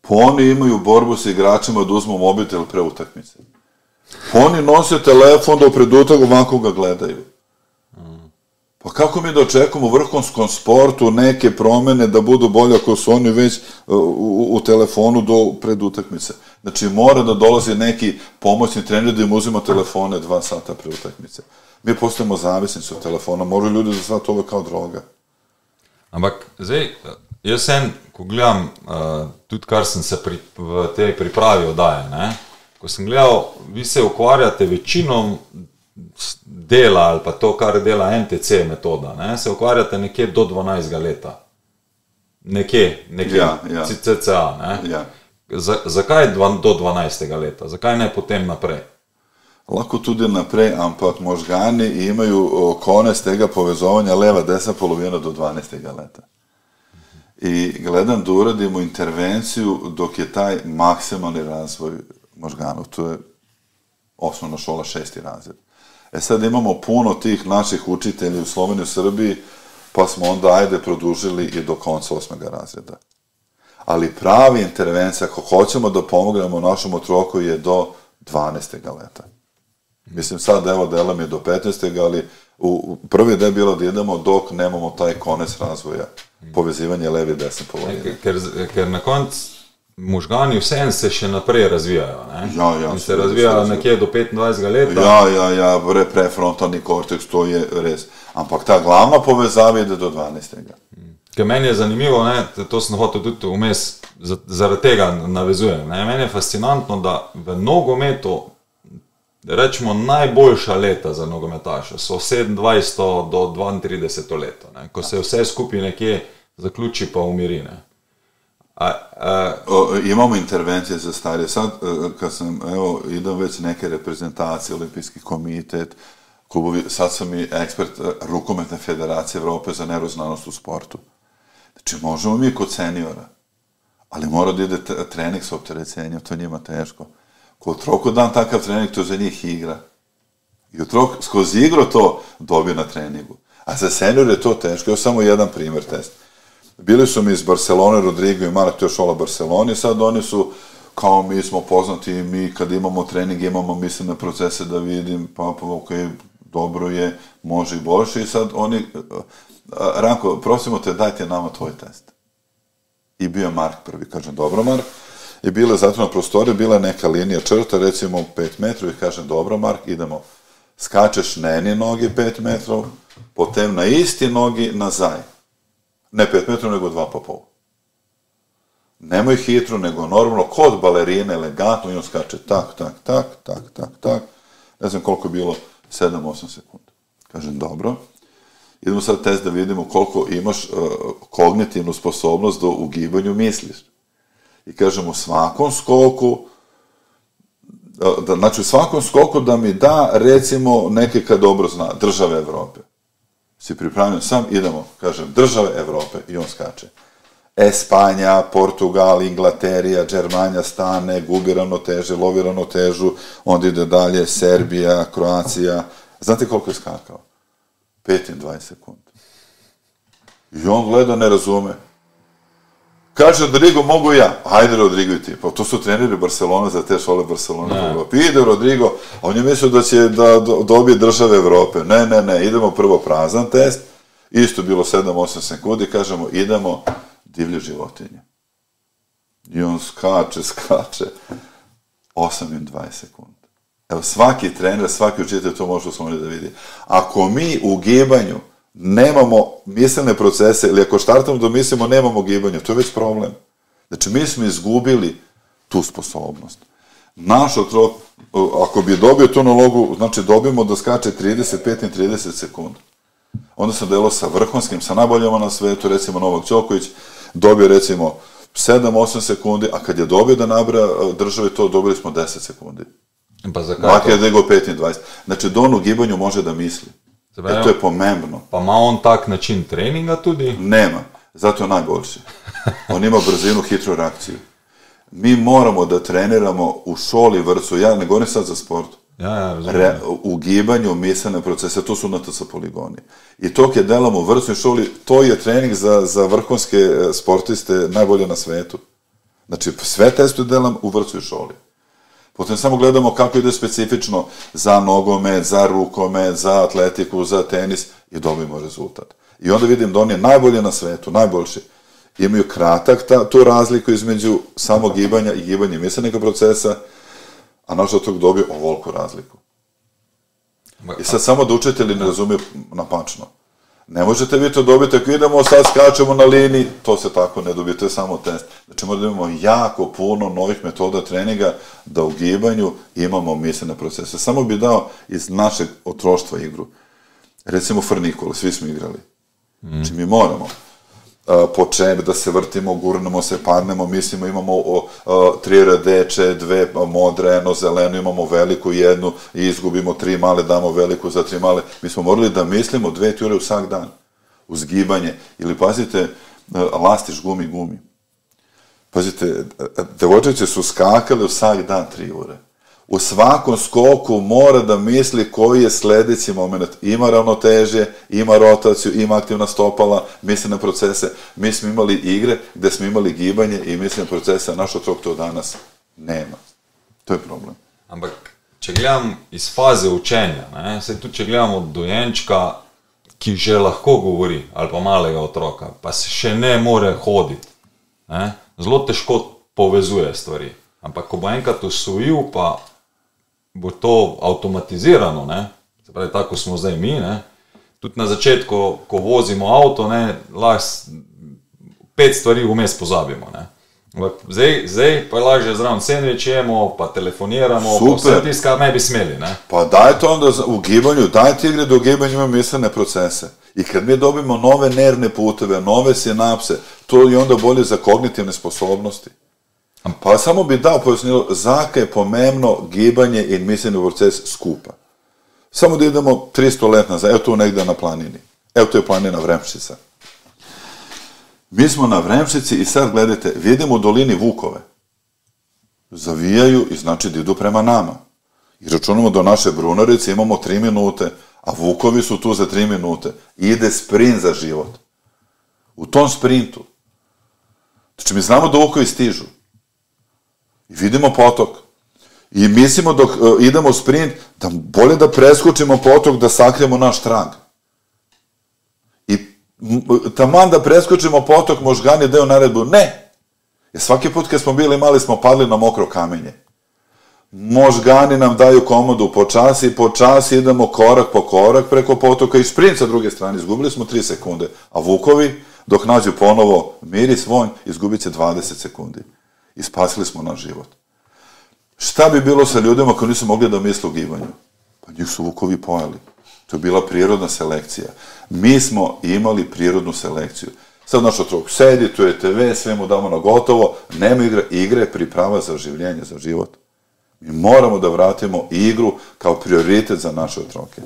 Pa oni imaju borbu sa igračima da uzmu mobitel pre utakmice. Pa oni nose telefon da pred utak ovako ga gledaju. Pa kako mi da očekujemo u vrhunskom sportu neke promene da budu bolje ako su oni već u, u, u telefonu do pred utakmice? Znači mora da dolazi neki pomoćni trener da im uzima telefone dva sata pre utakmice. Mi postajemo zavisnici od telefona, moraju ljudi da shvate ovo kao droga. Ampak zdaj, jaz sem, ko gledam, uh, tudi kar sem se pri, v tej pripravi oddaje, ne? ko sem gledal, vi se ukvarjate večinom dela ali pa to, kar dela NTC metoda, ne? se ukvarjate nekje do 12 leta. Nekje, nekje, Ja, ja. CCA. Ne? Ja. Za, zakaj dva, do 12. leta? Zakaj ne potem naprej? Lahko tudi naprej, ampak možgani imaju o, konec tega povezovanja leva, desna polovina do 12. leta. I gledam da uradimo intervenciju dok je taj maksimalni razvoj možganov. To je osnovna škola šesti razred. E sad imamo puno tih naših učitelja u Sloveniji i Srbiji, pa smo onda ajde produžili i do konca osmega razreda. Ali pravi intervencija, ako hoćemo da pomognemo našom otroku, je do 12. leta. Mislim sad, evo, dela mi je do 15. ali u, u prvi je bilo da idemo dok nemamo taj konec razvoja, povezivanje leve i desne polovine. Ker, ker na koncu možgani vseeno se še naprej razvijajo. Ne? Ja, ja, In se razvijajo seveda. nekje do 25 let. Ja, ja, ja, pre, prefrontalni korteks, to je res. Ampak ta glavna povezava ide do 12. Ker meni je zanimivo, ne, to sem hotel tudi vmes, za- zaradi tega navezujem. Ne. Meni je fascinantno, da v nogometu, rečemo, najboljša leta za nogometaše so 27 do 32 leto, ne, ko se vse skupaj nekje zaključi pa umiri. A, a, O, imamo intervencije za starije. Sad, e, kad sam, evo, idem već neke reprezentacije, olimpijski komitet, klubovi, sad sam i ekspert e, rukometne federacije Evrope za neuroznanost u sportu. Znači, možemo mi kod seniora, ali mora da ide trening sa opterećenjem, to njima teško. Kod troku dan takav trening, to za njih igra. I otrok skoz igru to dobije na treningu. A za senior je to teško. Evo samo jedan primer test. Bili su mi iz Barcelone, Rodrigo i Mark, to je škola Barcelone, sad oni su, kao mi smo poznati, mi kad imamo trening, imamo mislim na procese da vidim, pa, pa ok, dobro je, može i boljše, i sad oni, a, Ranko, prosimo te, dajte nama tvoj test. I bio Mark prvi, kažem, dobro Mark, i bila je zatvorena prostorija, bila neka linija črta, recimo 5 metrov, i kažem, dobro Mark, idemo, skačeš na eni nogi 5 metrov, potem na isti nogi nazaj. Ne 5 metrov, nego 2 pa pol. Nemoj hitro, nego normalno, kod balerine, elegantno, i on skače tak, tak, tak, tak, tak, tak. Ne znam koliko je bilo, 7-8 sekunda. Kažem, dobro. Idemo sad test da vidimo koliko imaš uh, kognitivnu sposobnost da u gibanju misliš. I kažem, u svakom skoku, uh, da, znači u svakom skoku da mi da, recimo, neke kad dobro zna, države Evrope. Si pripravljen sam, idemo, kažem, države Evrope, i on skače. Espanja, Portugal, Inglaterija, Đermanja stane, gubi ravnoteže, lovi ravnotežu, onda ide dalje, Serbija, Kroacija. Znate koliko je skakao? 5-20 sekundi. I on gleda, ne razume. Kaže Rodrigo, mogu ja. Ajde Rodrigo i ti. Pa to su treneri Barcelona za te škole Barcelona. Evropi. Ide Rodrigo, a on je mislio da će da do- dobije države Evrope. Ne, ne, ne, idemo prvo prazan test. Isto bilo 7-8 sekundi, kažemo, idemo divlje životinje. I on skače, skače. 8 i 20 sekundi. Evo, svaki trener, svaki učitelj to može u da vidi. Ako mi u gibanju nemamo miselne procese, ili ako štartamo da mislimo, nemamo gibanja, to je već problem. Znači, mi smo izgubili tu sposobnost. Naš otrok, ako bi dobio tu nalogu, znači dobijemo da skače 35 i 30 sekundi. Onda sam delao sa vrhunskim, sa najboljima na svetu, recimo Novak Đoković, dobio recimo 7-8 sekundi, a kad je dobio da nabra države to, dobili smo 10 sekundi. Pa za Makar kaj je to? nego 5 i 20. Znači, Don u gibanju može da misli. Pravi, E, to je pomembno. Pa ima on tak način treninga tudi? Nema. Zato je najboljši. On ima brzinu, hitru reakciju. Mi moramo da treniramo u šoli vrstu, ja ne govorim sad za sport, Ja, ja. Re, u gibanju mislene procese, to su NTS poligoni. I to kad delamo u vrstnoj šoli, to je trening za, za vrhunske sportiste najbolje na svetu. Znači, sve teste delam u vrstnoj šoli. Potom samo gledamo kako ide specifično za nogomet, za rukomet, za atletiku, za tenis i dobijemo rezultat. I onda vidim da on je najbolji na svetu, najboljši. Imaju kratak ta, tu razliku između samog gibanja i gibanja mislenog procesa, a naš otok dobio ovoliku razliku. I sad samo da učitelji ne razumiju napačno. Ne možete vi to dobiti, ako idemo sad skačemo na liniji, to se tako ne dobije, to je samo test. Znači moramo da imamo jako puno novih metoda treninga da u gibanju imamo mislene procese. Samo bi dao iz našeg otroštva igru. Recimo Frnikole, svi smo igrali. Znači mi moramo po čem da se vrtimo, gurnemo se, padnemo, mislimo imamo o, tri radeče, dve modre, jedno zeleno, imamo veliku jednu i izgubimo tri male, damo veliku za tri male. Mi smo morali da mislimo dve ture u svak dan, uz gibanje. Ili pazite, a, lastiš gumi gumi. Pazite, a, devojčice su skakale u svak dan tri ure. U svakom skoku mora da misli koji je sledeći moment. Ima ravnoteže, ima rotaciju, ima aktivna stopala, mislene procese. Mi smo imali igre gde smo imali gibanje i mislene procese, a naš otrok to danas nema. To je problem. Ampak, če gledam iz faze učenja, ne, se tudi če gledamo dojenčka, ki že lahko govori, ali pa malega otroka, pa se še ne more hoditi, ne, zelo težko povezuje stvari. Ampak, ko bo enkrat usvojil, pa bo to avtomatizirano, ne, se pravi, tako smo zdaj mi, ne, tudi na začetku, ko vozimo avto, ne, lahko pet stvari vmes pozabimo. Ne. Zdaj, zdaj pa lažje zraven sendvič jemo, pa telefoniramo, pa Super. vse tisto, kar ne bi smeli. Ne? Pa dajte onda za- u gibanju, dajte igre da u gibanju ima mislene procese. I kad mi dobimo nove nervne puteve, nove sinapse, to je onda bolje za kognitivne sposobnosti. Pa samo bi dao pojasnilo, zaka je pomemno gibanje i misleni proces skupa. Samo da idemo 300 let nazad, evo tu negde na planini. Evo tu je planina Vremšica. Mi smo na Vremšici i sad gledajte, vidimo u dolini Vukove. Zavijaju i znači da idu prema nama. I računamo do naše Brunarice imamo 3 minute, a Vukovi su tu za 3 minute. I ide sprint za život. U tom sprintu. Znači mi znamo da Vukovi stižu. I vidimo potok. I mislimo dok e, idemo sprint, da bolje da preskočimo potok da sakrijemo naš trag. I m, taman da preskočimo potok, možgani je deo naredbu. Ne! Jer svaki put kad smo bili mali smo padli na mokro kamenje. Možgani nam daju komodu po časi, po časi idemo korak po korak preko potoka i sprint sa druge strane. Izgubili smo 3 sekunde. A Vukovi, dok nađu ponovo miris, vonj, izgubit će 20 sekundi. I spasili smo naš život. Šta bi bilo sa ljudima koji nisu mogli da misle o gibanju? Pa njih su Vukovi pojeli. To je bila prirodna selekcija. Mi smo imali prirodnu selekciju. Sad naš otrok sedi, tu je TV, sve mu damo na gotovo, nema igre, igre je priprava za življenje, za život. Mi moramo da vratimo igru kao prioritet za naše otroke.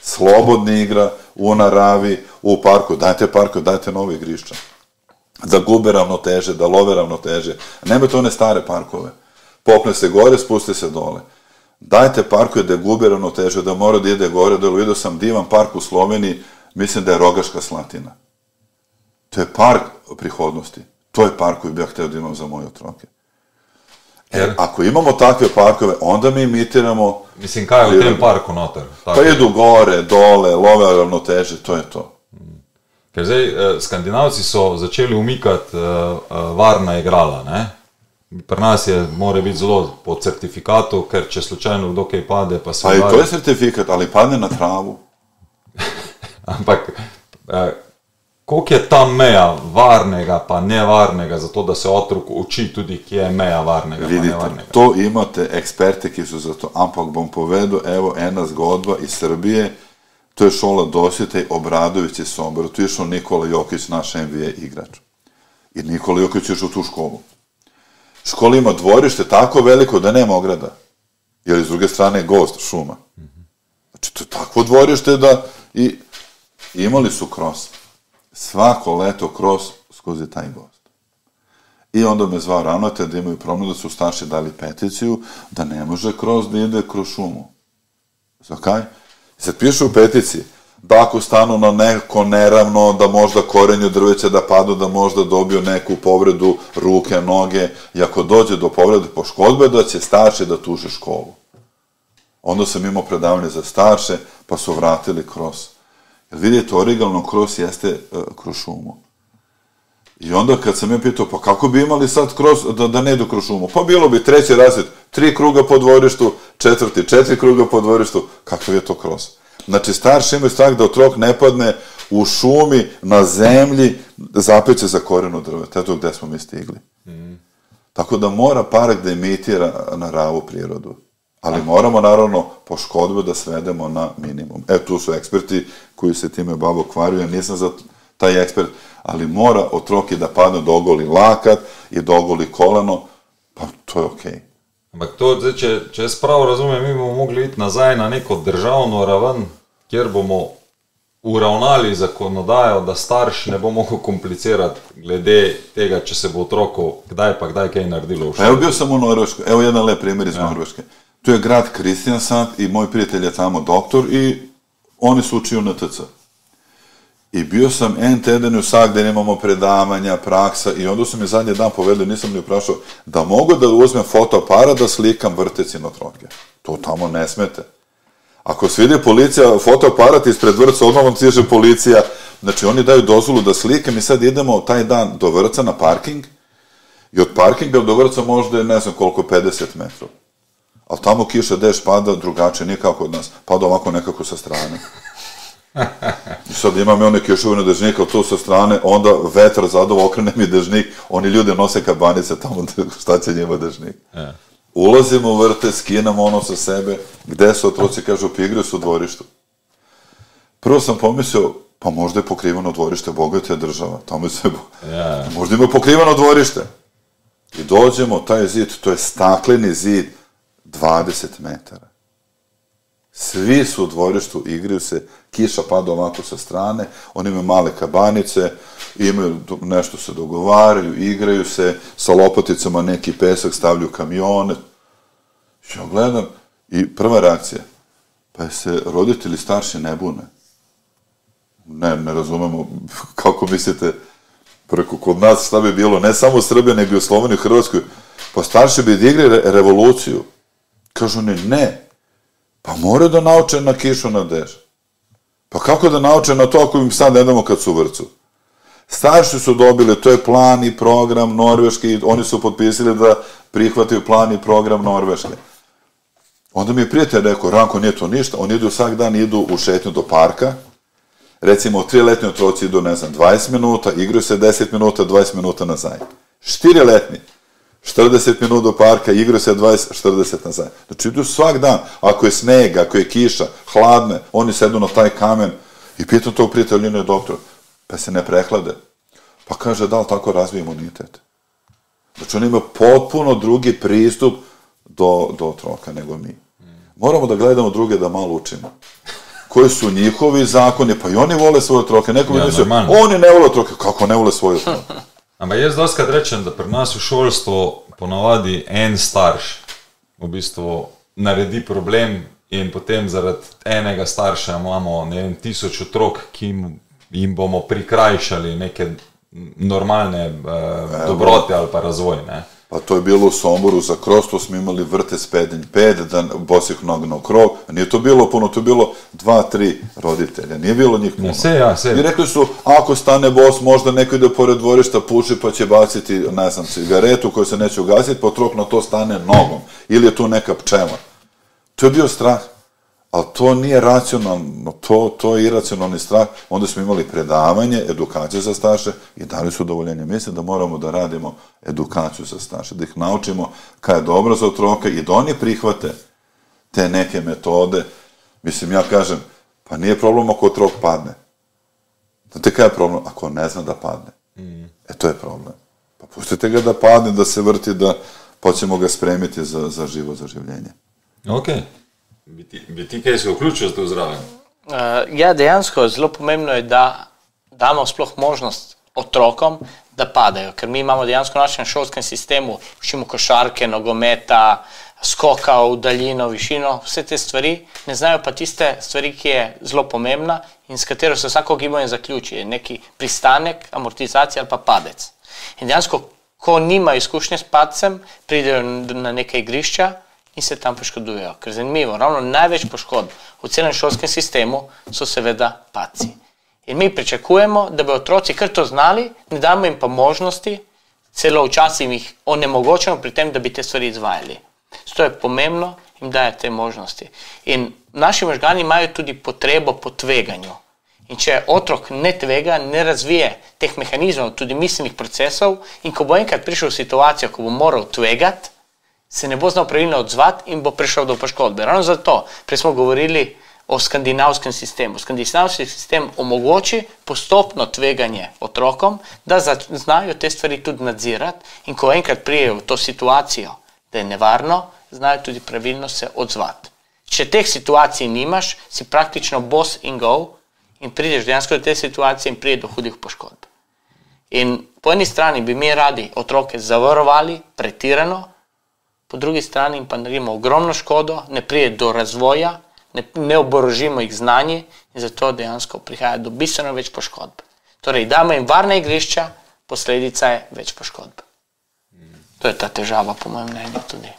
Slobodna igra, u naravi, u parku, dajte parku, dajte nove igrišća. Da gube ravnoteže, da love ravnoteže. Nemojte one stare parkove. Popne se gore, spuste se dole. Dajte parkove da gube ravnoteže, da mora da ide gore, da vidio sam divan park u Sloveniji, mislim da je Rogaška Slatina. To je park prihodnosti. To je park koji bih ja hteo da imam za moje otroke. Jer ako imamo takve parkove, onda mi imitiramo, Mislim, kaj je v tem parku noter? Tako. pa idu gore, dole, love ravnoteže, to je to. Ker zdaj eh, Skandinavci so začeli umikati eh, eh, varna igrala. Ne? Pri nas je, mora biti zelo po certifikatu, ker če slučajno kdo kaj pade, pa se Pa i to je certifikat, ali padne na travu. Ampak Eh, Koliko je ta meja varnega, pa nevarnega, zato da se otrok uči tudi, kje je meja varnega Vidite, to imate eksperte, ki so za to. Ampak bom povedal, evo ena zgodba iz Srbije, to je šola Dosjetej Obradović iz Sombora, tu je šao Nikola Jokić, naš NBA igrač. I Nikola Jokić je šao u tu školu. Škola ima dvorište tako veliko da nema ograda. Jer iz druge strane je gost, šuma. Znači, to je takvo dvorište da i imali su kros. Svako leto kros skozi taj gost. I onda me zvao ravnatelj da imaju problem da su starši dali peticiju da ne može kroz da ide kroz šumu. Zakaj? Sad piše u peticiji da ako stanu na neko neravno, da možda korenju drveća da padu, da možda dobiju neku povredu ruke, noge, i ako dođe do povrede poškodbe, da će starši da tuže školu. Onda sam imao predavanje za starše, pa su vratili kroz. Jer vidite, originalno kroz jeste uh, kroz šumu. I onda kad sam ja pitao, pa kako bi imali sad kroz, da, da ne idu kroz šumu? Pa bilo bi treći razred, tri kruga po dvorištu, četvrti, četiri kruga po dvorištu, kakav je to kroz? Znači, starši imaju strah da otrok ne padne u šumi, na zemlji, zapeće za korenu drveta. Eto gde smo mi stigli. Mm. Tako da mora park da imitira na ravu prirodu. Ali moramo, naravno, poškodbe da svedemo na minimum. E, tu su eksperti koji se time babo kvariju, ja nisam za taj ekspert, ali mora otroki da padne do ogoli lakat i do ogoli koleno, pa to je okej. Okay. Ampak to, zdaj, če, če jaz prav razumem, mi bomo mogli iti nazaj na neko državno raven, kjer bomo uravnali zakonodajo, da starš ne bo mogel komplicirati glede tega, če se bo otroku kdaj pa kdaj kaj naredilo. v Pa evo bio sam u Norveškoj, evo jedan lep primjer iz Norveške. Tu je grad Kristiansand i moj prijatelj je tamo doktor i oni su učiju na TC. I bio sam en teden u SAK gde imamo predavanja, praksa i onda su mi zadnji dan povedali, nisam ni uprašao, da mogu da uzmem fotoaparat da slikam vrteci na troke. To tamo ne smete. Ako se vidi policija, fotoaparat ispred vrca, odmah vam ciže policija. Znači, oni daju dozvolu da slikam i sad idemo taj dan do vrca na parking i od parkinga do vrca možda je ne znam koliko, 50 metrov. Ali tamo kiša, deš, pada drugačije, nije kao kod nas. Pada ovako nekako sa strane. Sad imam i one kišovine dežnike, ali to sa strane, onda vetar zadova, okrene mi dežnik, oni ljude nose kabanice tamo, šta će njima dežnik. Ja. Ulazimo u vrte, skinamo ono sa sebe, gde su otroci, kažu, pa igraju su u dvorištu. Prvo sam pomislio, pa možda je pokriveno dvorište, bogata je država, tamo bo- Ja. možda ima pokriveno dvorište. I dođemo, taj zid, to je stakleni zid, 20 metara. Svi su u dvorištu, igraju se, kiša pada ovako sa strane, oni imaju male kabanice, imaju nešto se dogovaraju, igraju se, sa lopaticama neki pesak stavljaju kamione. Ja gledam i prva reakcija, pa se roditelji starši ne bune. Ne, ne razumemo kako mislite preko kod nas šta bi bilo, ne samo u Srbiji, nego i u Sloveniji, u Hrvatskoj. Pa starši bi re- revoluciju. Kažu oni, ne. Pa moraju da nauče na kišu na dež. Pa kako da nauče na to ako im sad ne damo kad su u vrcu? Starši su dobili, to je plan i program Norveški, oni su potpisali da prihvataju plan i program Norveške. Onda mi je prijatelj rekao, Ranko, nije to ništa, oni idu svak dan, idu u šetnju do parka, recimo tri letni otroci idu, ne znam, 20 minuta, igraju se 10 minuta, 20 minuta nazaj. Štiri letni, 40 minuta do parka, igraju se 20, 40 nazaj. Znači idu svak dan, ako je sneg, ako je kiša, hladne, oni sedu na taj kamen i pitam tog prijatelja, je doktor, pa se ne prehlade. Pa kaže, da li tako razvije imunitet? Znači on ima potpuno drugi pristup do, do otroka nego mi. Moramo da gledamo druge da malo učimo. Koji su njihovi zakoni, pa i oni vole svoje otroke. Neko bi Ja, mislio, oni ne vole otroke. Kako ne vole svoje otroke? Ampak jaz doskrat rečem, da pri nas v šolstvu ponavadi en starš v bistvu naredi problem in potem zaradi enega starša imamo ne vem, tisoč otrok, ki jim, jim bomo prikrajšali neke normalne uh, dobrote ali pa razvoj. Ne? Pa to je bilo u Somboru, za kroz to smo imali vrte s pedenj ped, da bosih nog na krov. Nije to bilo puno, to je bilo dva, tri roditelja. Nije bilo njih puno. Sve ja, sve. I rekli su, ako stane bos, možda neko ide pored dvorišta, puši pa će baciti, ne znam, cigaretu koju se neće ugasiti, pa otrok na to stane nogom. Ili je tu neka pčela. To je bio strah. Ali to nije racionalno, to, to je iracionalni strah. Onda smo imali predavanje, edukacije za starše i dali su dovoljenje. Mislim da moramo da radimo edukaciju za starše, da ih naučimo kada je dobro za otroka i da oni prihvate te neke metode. Mislim, ja kažem, pa nije problem ako otrok padne. Znate kada je problem? Ako ne zna da padne. Mm. E, to je problem. Pa pustite ga da padne, da se vrti, da počnemo ga spremiti za, za živo, za življenje. Ok. Bi ti, bi ti kaj se vključil to zraven? Uh, ja, dejansko zelo pomembno je, da damo sploh možnost otrokom, da padajo. Ker mi imamo dejansko v našem šolskem sistemu, učimo košarke, nogometa, skoka v daljino, višino, vse te stvari, ne znajo pa tiste stvari, ki je zelo pomembna in s katero se vsako gibanje zaključi. Neki pristanek, amortizacija ali pa padec. In dejansko, ko nimajo izkušnje s padcem, pridejo na neke igrišča in se tam poškodujejo. Ker zanimivo, ravno največ poškodb v celem šolskem sistemu so seveda padci. In mi pričakujemo, da bi otroci kar to znali, ne damo jim pa možnosti, celo včasih jih onemogočamo pri tem, da bi te stvari izvajali. Zato je pomembno jim dajati te možnosti. In naši možgani imajo tudi potrebo po tveganju. In če otrok ne tvega, ne razvije teh mehanizmov, tudi miselnih procesov, in ko bo enkrat prišel v situacijo, ko bo moral tvegati, se ne bo znal pravilno odzvati in bo prišel do poškodbe. Ravno zato, prej smo govorili o skandinavskem sistemu. Skandinavski sistem omogoči postopno tveganje otrokom, da znajo te stvari tudi nadzirati in ko enkrat prijejo v to situacijo, da je nevarno, znajo tudi pravilno se odzvati. Če teh situacij nimaš, si praktično boss in go in prideš dejansko do te situacije in pride do hudih poškodb. In po eni strani bi mi radi otroke zavarovali pretirano, po drugi strani pa naredimo ogromno škodo, ne pride do razvoja, ne, ne oborožimo jih znanje in zato dejansko prihaja do bistveno več poškodb. Torej, damo jim varna igrišča, posledica je več poškodb. To je ta težava, po mojem mnenju, tudi.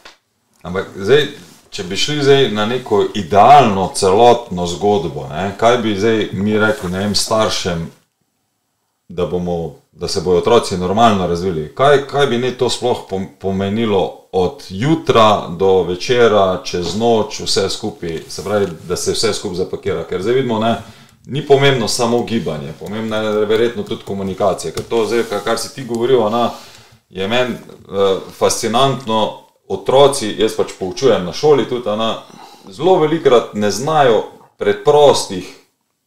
Ampak zdaj, če bi šli zdaj na neko idealno, celotno zgodbo, ne, kaj bi zdaj mi rekli ne vem, staršem, da, bomo, da se bodo otroci normalno razvili? Kaj, kaj bi ne to sploh pomenilo od jutra do večera, čez noč, vse skupaj, se pravi, da se vse skupaj zapakira? Ker zdaj vidimo, ne, ni pomembno samo gibanje, pomembno je verjetno tudi komunikacija. Ker to, zdaj, kar si ti govoril, na, je meni uh, fascinantno. Otroci, jaz pač poučujem na šoli, tudi na, zelo velikrat ne znajo preprostih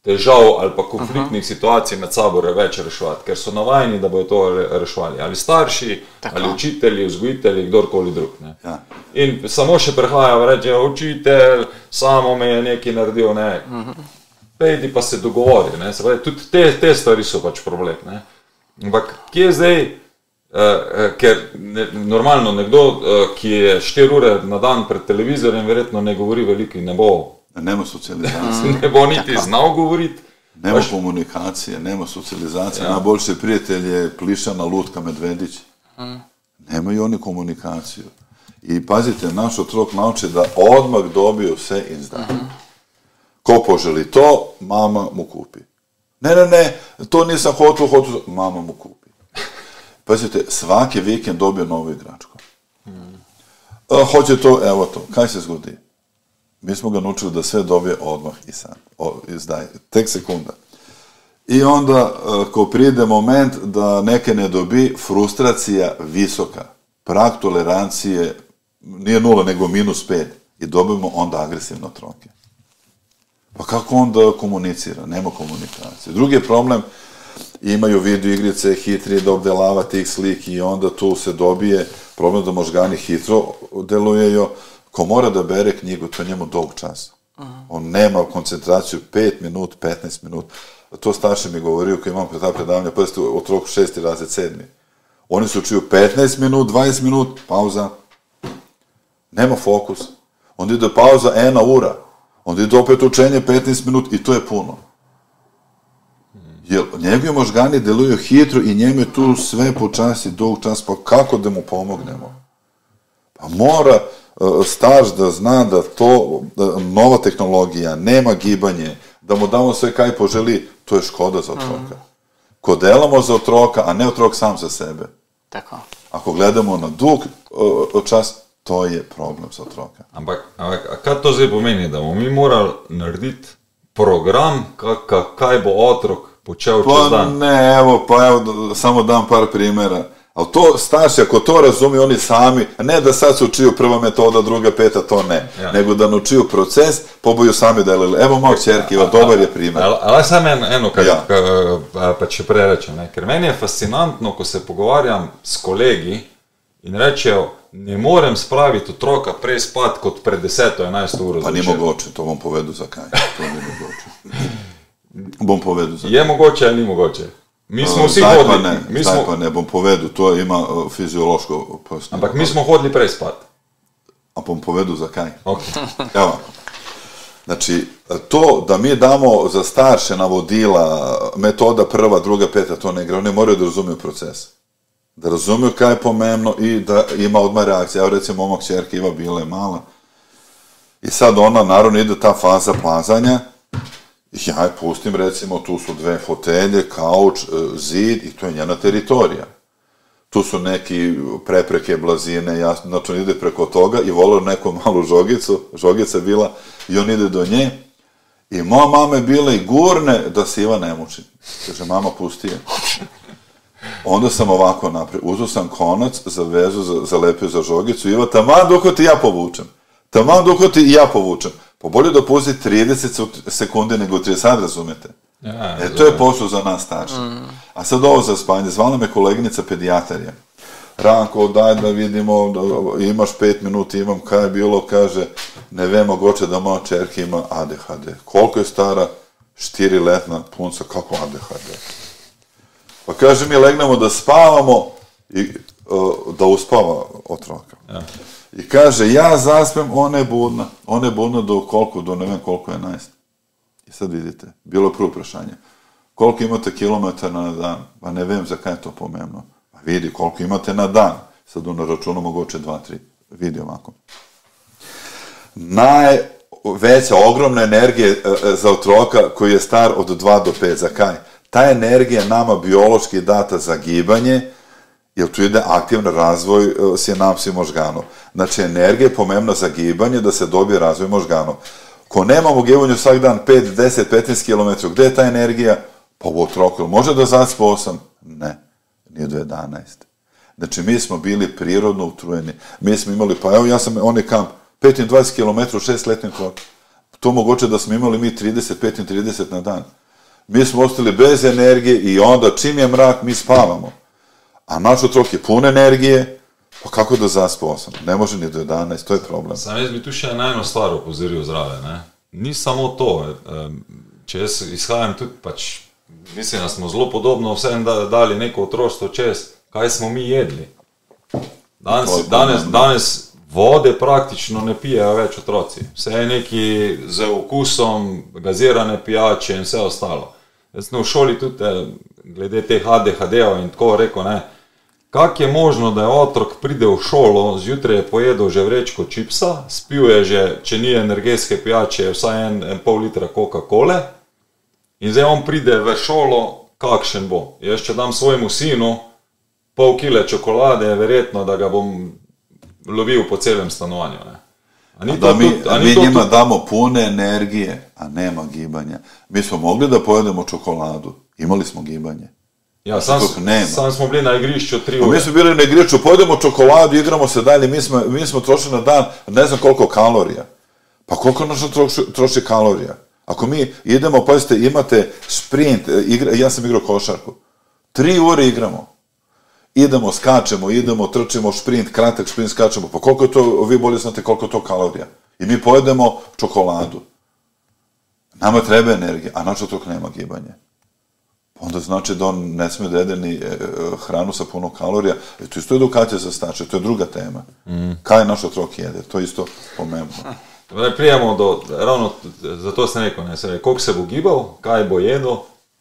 težav ali pa konfliktnih -huh. situacij med sabo več reševati, ker so navajeni, da bodo to reševali. Ali starši, Tako. ali učitelji, vzgojitelji, kdorkoli drug. Ja. In samo še prehajajo, reče, učitelj, samo me je nekaj naredil. Ne. Uh -huh. Pejdi pa se dogovori. Se pravi, tudi te, te stvari so pač problem. Ne. Ampak kje je zdaj? Uh, ker ne, normalno nekdo, uh, ki je 4 ure na dan pred televizorjem, verjetno ne govori veliko in ne bo Nema socializacije. ne bo niti Tako. znal govoriti. Nema Baš... komunikacije, nema socializacije. Ja. Najboljši prijatelj je plišana lutka medvedić. Mm. Nemaju oni komunikaciju. I pazite, naš otrok nauči da odmah dobiju sve iz dana. Mm -hmm. Ko poželi to, mama mu kupi. Ne, ne, ne, to nisam hotu, hotu, mama mu kupi. Pazite, svaki vikend dobio novu igračku. Mm. A, hoće to, evo to, kaj se zgodi? Mi smo ga naučili da sve dobije odmah i sad, o, izdaje, tek sekunda. I onda, e, ko pride moment da neke ne dobi, frustracija visoka. Prag tolerancije nije nula, nego minus pet. I dobijemo onda agresivno troke. Pa kako onda komunicira? Nema komunikacije. Drugi problem, imaju video igrice, hitri da obdelava tih sliki i onda tu se dobije problem da možgani hitro delujeju, ko mora da bere knjigu, to je njemu dug čas. Uh -huh. On nema koncentraciju 5 minut, 15 minut. To starši mi govorio kad imam ta predavanja, pa ste u troku šesti razred sedmi. Oni se učiju 15 minut, 20 minut, pauza. Nema fokus. Onda ide pauza ena ura. Onda ide opet učenje 15 minut i to je puno. Jer njegovi možgani deluju hitro i njemu je tu sve po časi, dug čas, pa kako da mu pomognemo? Pa mora, staž da zna da to da nova tehnologija, nema gibanje, da mu damo sve kaj poželi, to je škoda za otroka. Mm. Ko delamo za otroka, a ne otrok sam za sebe. Tako. Ako gledamo na dug čas, To je problem za otroka. Ampak, ampak a kaj to zdaj pomeni, da bomo mi morali narediti program, kaj, kaj bo otrok počel čez Pa dan? ne, evo, pa evo, samo dam par primjera. Ali to, starši, ako to razumiju oni sami, ne da sad se učiju prva metoda, druga, peta, to ne. Ja. Nego da naučiju proces, pa boju sami delali. Evo moj čerki, evo, dobar je primjer. Ali ali samo eno, eno kar, Ja. ja. kar, pa če prej rečem. Ne? Ker meni je fascinantno, ko se pogovarjam s kolegi in rečejo, ne morem spraviti otroka prej spat kot pred 10-11 ur. Pa ni zvečer." mogoče, to bom povedal zakaj. To ni mogoče. Bom povedal zakaj. Je mogoče ali ni mogoče? Mi smo vsi Zdaj pa hodili, ne, mi smo, pa ne, bom povedal, to ima uh, fiziološko pojasnilo. ampak mi smo hodili prej spat. A bom povedal zakaj. Okay. Evo. Znači, to da mi damo za starše navodila, metoda prva, druga, peta, to ne gre, oni moraju da razumiju proces. Da razumiju kaj je pomembno i da ima odmah reakcija. Evo recimo, momak čerke Iva bila je mala. I sad ona, naravno, ide ta faza plazanja. Ja je pustim, recimo, tu su dve fotelje, kauč, e, zid i to je njena teritorija tu su neki prepreke, blazine, jasno, znači on ide preko toga i volio neku malu žogicu, žogica bila i on ide do nje i moja mama je bila i gurne da se Iva ne muči. Kaže, mama, pusti je. Onda sam ovako naprijed, uzeo sam konac za vezu, za, zalepio za žogicu, Iva, taman dok ti ja povučem. Taman dok ti ja povučem. Pa bolje da pusti 30 sekundi nego 30, sad razumete. Ja, E, to je posao za nas starši. A sad ovo za spanje. Zvala me koleginica pedijatarija. Ranko, daj da vidimo, da, imaš pet minuta, imam, kaj je bilo, kaže, ne ve mogoče da moja čerka ima ADHD. Koliko je stara? Štiri letna punca, kako ADHD? Pa kaže mi, legnemo da spavamo i uh, da uspava otroka. I kaže, ja zaspem, ona je budna. Ona je budna do koliko, do ne vem koliko je najst. I sad vidite, bilo prvo prašanje. Koliko imate kilometara na dan? Pa ne vem za kaj je to pomembno. Pa vidi koliko imate na dan. Sad na računu mogoče dva, tri. Vidi ovako. Najveća, ogromna energija e, e, za otroka koji je star od 2 do 5. Za kaj? Ta energija nama biološki data za gibanje, jer tu ide aktivni razvoj e, sinapsi možganov. Znači, energija je pomembna za gibanje da se dobije razvoj možganov. Ko nemamo gibanju svak dan 5, 10, 15 km, gde je ta energija? Pa u otroku. Može da zaspe 8? Ne, nije do 11. Znači, mi smo bili prirodno utrujeni. Mi smo imali, pa evo ja sam, onaj kamp, 5 20 km, 6 letni otrok. To moguće da smo imali mi 30, 5 30 na dan. Mi smo ostali bez energije i onda čim je mrak, mi spavamo. A naš otrok je pun energije, pa kako da zaspe 8? Ne može ni do 11, to je problem. Sam jaz bi tu še na eno stvar opozoril zraven. Ne? Ni samo to. Če jaz izhajam tudi, pač, mislim, da smo zelo podobno vsem da, dali neko otroštvo čez, kaj smo mi jedli. Danes, je danes, danes vode praktično ne pijejo več otroci. Vse je neki z okusom, gazirane pijače in vse ostalo. Jaz sem v šoli tudi glede teh ADHD-ov in tako rekel, ne, Kako je možno, da je otrok pride v šolo, zjutraj je pojedel že vrečko čipsa, spil je že, če ni energetske pijače, vsaj en, en pol litra Coca-Cole, in zdaj on pride v šolo, kakšen bo. Jaz, če dam svojemu sinu pol kile čokolade, verjetno, da ga bom lovil po celem stanovanju. Ne. A ni da to mi, tudi- a mi njima tudi- damo pune energije, a nema gibanja. Mi smo mogli da pojedemo čokoladu, imali smo gibanje. Ja, sam, nema. sam smo bili na igrišču tri Pa ure. mi smo bili na igriču, pojedemo čokoladu, igramo se dalje, mi smo, mi smo trošili na dan ne znam koliko kalorija. Pa koliko naša troši, troši kalorija? Ako mi idemo, pazite, imate sprint, e, igra, ja sam igrao košarku, tri ure igramo. Idemo, skačemo, idemo, trčimo, šprint, kratak šprint, skačemo. Pa koliko je to, vi bolje znate koliko je to kalorija. I mi pojedemo čokoladu. Nama treba energija, a naš otrok nema gibanje. Onda znači da on ne sme da jede ni e, e, hranu sa puno kalorija. E, to isto edukacija za starše, to je druga tema. Mm. Kaj naš otrok jede, to je isto pomembno. Zdaj prijemo do, ravno zato sem rekel, ne, se rekel, koliko se bo gibal, kaj bo jedel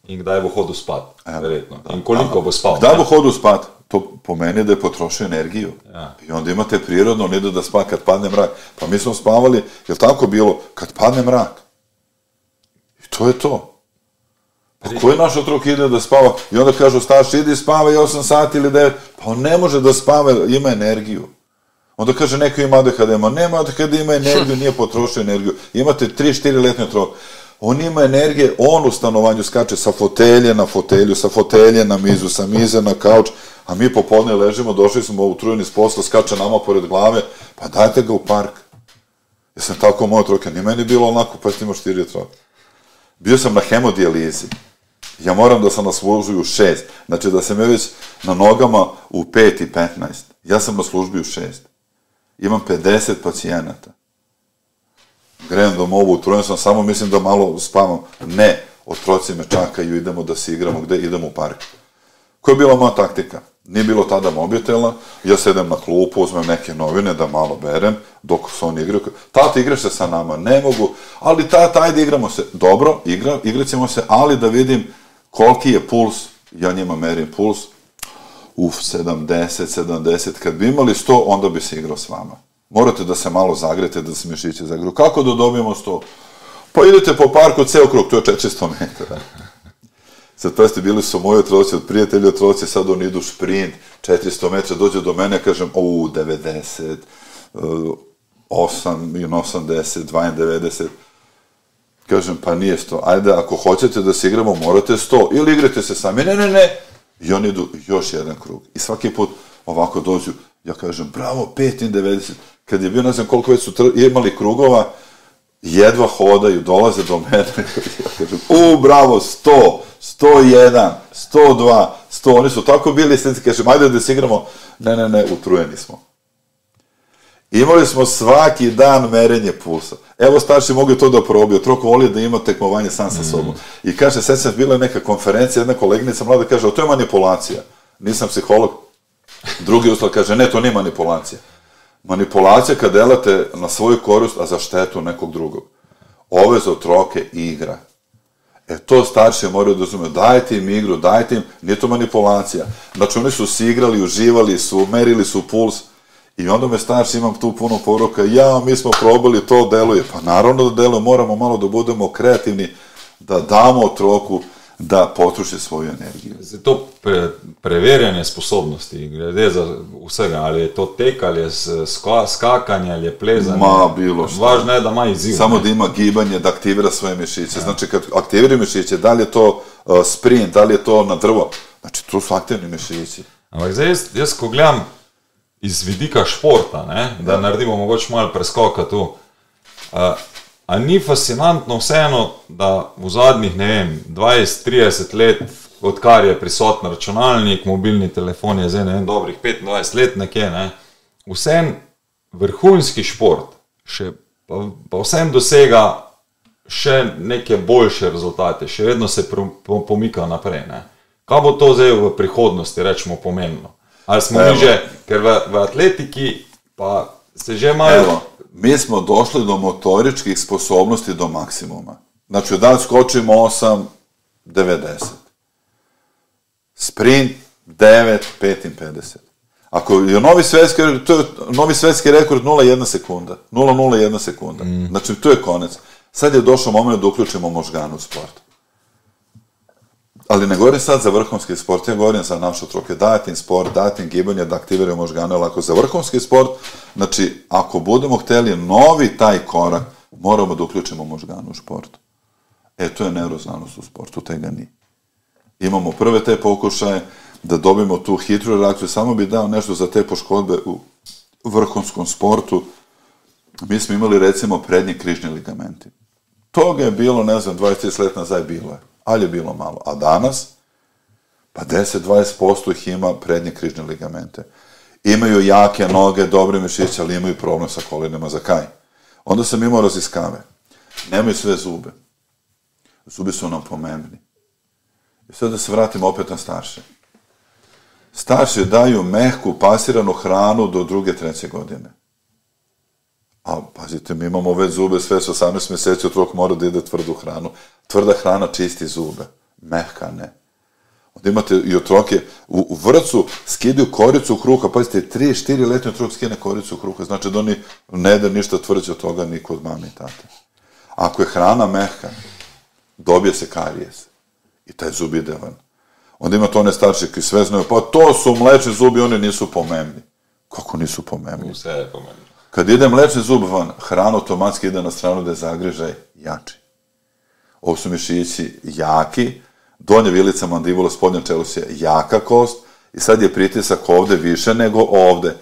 in kdaj bo hodil spat, verjetno. In koliko bo spal. Kdaj ne. bo hodil spat? To pomeni da je potrošio energiju. Ja. I onda imate prirodno, on ide da spa kad padne mrak. Pa mi smo spavali, je tako bilo, kad padne mrak. I to je to. Pa koji naš otrok ide da spava? I onda kažu starši, idi spavaj 8 sati ili 9. Pa on ne može da spava, ima energiju. Onda kaže neko ima ADHD, ma nema ADHD, ima energiju, nije potrošio energiju. Imate 3-4 letnje trok. On ima energije, on u stanovanju skače sa fotelje na fotelju, sa fotelje na mizu, sa mize na kauč, a mi popodne ležimo, došli smo utrujeni s posla, skače nama pored glave, pa dajte ga u park. Ja sam tako moj troke, ni meni bilo onako, pa ti imaš štiri troke. Bio sam na hemodijalizi. Ja moram da sam na službi u šest. Znači da sam ja već na nogama u pet i petnaest. Ja sam na službi u šest. Imam 50 pacijenata. Grejem do movu, utrujen sam, samo mislim da malo spavam. Ne, otroci me čakaju, idemo da se igramo, gde? Idemo u park. Koja je bila moja taktika? Nije bilo tada mobitela, ja sedem na klupu, uzmem neke novine da malo berem, dok se oni igraju. Tata, igraš se sa nama? Ne mogu, ali tata, ajde igramo se. Dobro, igra, igraćemo se, ali da vidim koliki je puls, ja njima merim puls, uf, 70, 70, kad bi imali 100, onda bi se igrao s vama. Morate da se malo zagrete, da se mišiće zagreju. Kako da dobijemo 100? Pa idete po parku ceo krug, to je 400 metara. Sad pasti, bili su moji otroci od prijatelja otroci, sad oni idu šprint, 400 metra, dođe do mene, kažem, u, 90, 8, 80, 290. Kažem, pa nije 100. Ajde, ako hoćete da se igramo, morate 100. Ili igrate se sami. Ne, ne, ne. I oni idu još jedan krug. I svaki put ovako dođu, ja kažem, bravo, 5,90. Kad je bio, ne znam koliko već su imali krugova, jedva hodaju, dolaze do mene. ja kažem, u, bravo, 100, 101, 102, 100. Oni su tako bili, sad kažem, ajde da se igramo. Ne, ne, ne, utrujeni smo. Imali smo svaki dan merenje pulsa. Evo starši mogu to da probiju, trok voli da ima tekmovanje sam sa sobom. I kaže, sad sam bila neka konferencija, jedna koleginica mlada kaže, o to je manipulacija. Nisam psiholog. Drugi uslov kaže, ne, to nije manipulacija. Manipulacija kad delate na svoju korist, a za štetu nekog drugog. Ove za otroke igra. E to starši moraju da uzme, dajte im igru, dajte im, nije to manipulacija. Znači oni su se igrali, uživali su, merili su puls, I onda me starši imam tu puno poruka, ja, mi smo probali, to deluje. Pa naravno da deluje, moramo malo da budemo kreativni, da damo otroku da potroši svoju energiju. Zdaj, to pre, preverjanje sposobnosti, glede za vsega, ali je to tek, ali je ska, skakanje, ali je plezanje. Ma, bilo što. Važno je da ima izziv. Samo ne? da ima gibanje, da aktivira svoje mišiće. Ja. Znači, kad aktivira mišiće, da li je to uh, sprint, da li je to na drvo, znači, to su aktivni mišići. Ampak zdaj, jaz, jaz ko gledam iz vidika športa, ne, da ja. naredimo mogoče malo preskoka tu. Uh, a ni fascinantno vseeno, da v zadnjih, ne vem, 20-30 let, odkar je prisoten računalnik, mobilni telefon je zdaj, ne vem, dobrih 25 let nekje, ne, vsem vrhunski šport, še, pa, pa vsem dosega še neke boljše rezultate, še vedno se pomika naprej. Ne. Kaj bo to zdaj v prihodnosti, rečemo, pomenilo? Ali smo Evo. mi že, ker v, v atletiki pa se že malo... Evo, mi smo došli do motoričkih sposobnosti do maksimuma. Znači, da skočimo 8, 90. Sprint 9, 55. Ako je novi svetski, to je novi svetski rekord 0,1 sekunda. 0,01 sekunda. Mm. Znači, to je konec. Sad je došao moment da uključimo možganu u sport. Ali ne govorim sad za vrhunski sport, ja govorim za našu troke, dajte im sport, dajte im gibanje da aktiviraju možgane, ali ako za vrhunski sport, znači, ako budemo hteli novi taj korak, moramo da uključimo možgane u šport. E, to je neuroznanost u sportu, tega ni. Imamo prve te pokušaje da dobijemo tu hitru reakciju, samo bi dao nešto za te poškodbe u vrhunskom sportu. Mi smo imali, recimo, prednji križni ligamenti. Toga je bilo, ne znam, 20 let nazad bilo je ali je bilo malo. A danas, pa 10-20% ih ima prednje križne ligamente. Imaju jake noge, dobre mišiće, ali imaju problem sa kolinama za kaj. Onda sam imao raziskave. Nemaju sve zube. Zubi su nam pomembni. I sad da se vratimo opet na starše. Starše daju mehku, pasiranu hranu do druge, treće godine. A pazite, mi imamo već zube sve s 18 meseci, otrok mora da ide tvrdu hranu. Tvrda hrana čisti zube, mehka ne. Onda imate i otroke u, u vrcu skidaju koricu kruha, pazite, 3-4 letni otrok skine koricu kruha, znači da oni ne da ništa tvrđe od toga ni kod mame i tate. Ako je hrana mehka, dobije se karijes i taj zub ide van. Onda imate one starše koji sve znaju, pa to su mlečni zubi, oni nisu pomemni. Kako nisu pomemni? Vse je pomembno. Kad ide mlečni zub van, hrana automatski ide na stranu da je zagrižaj jači. Ovo su mišići jaki, donja vilica mandibula, spodnja čelus je jaka kost i sad je pritisak ovde više nego ovde.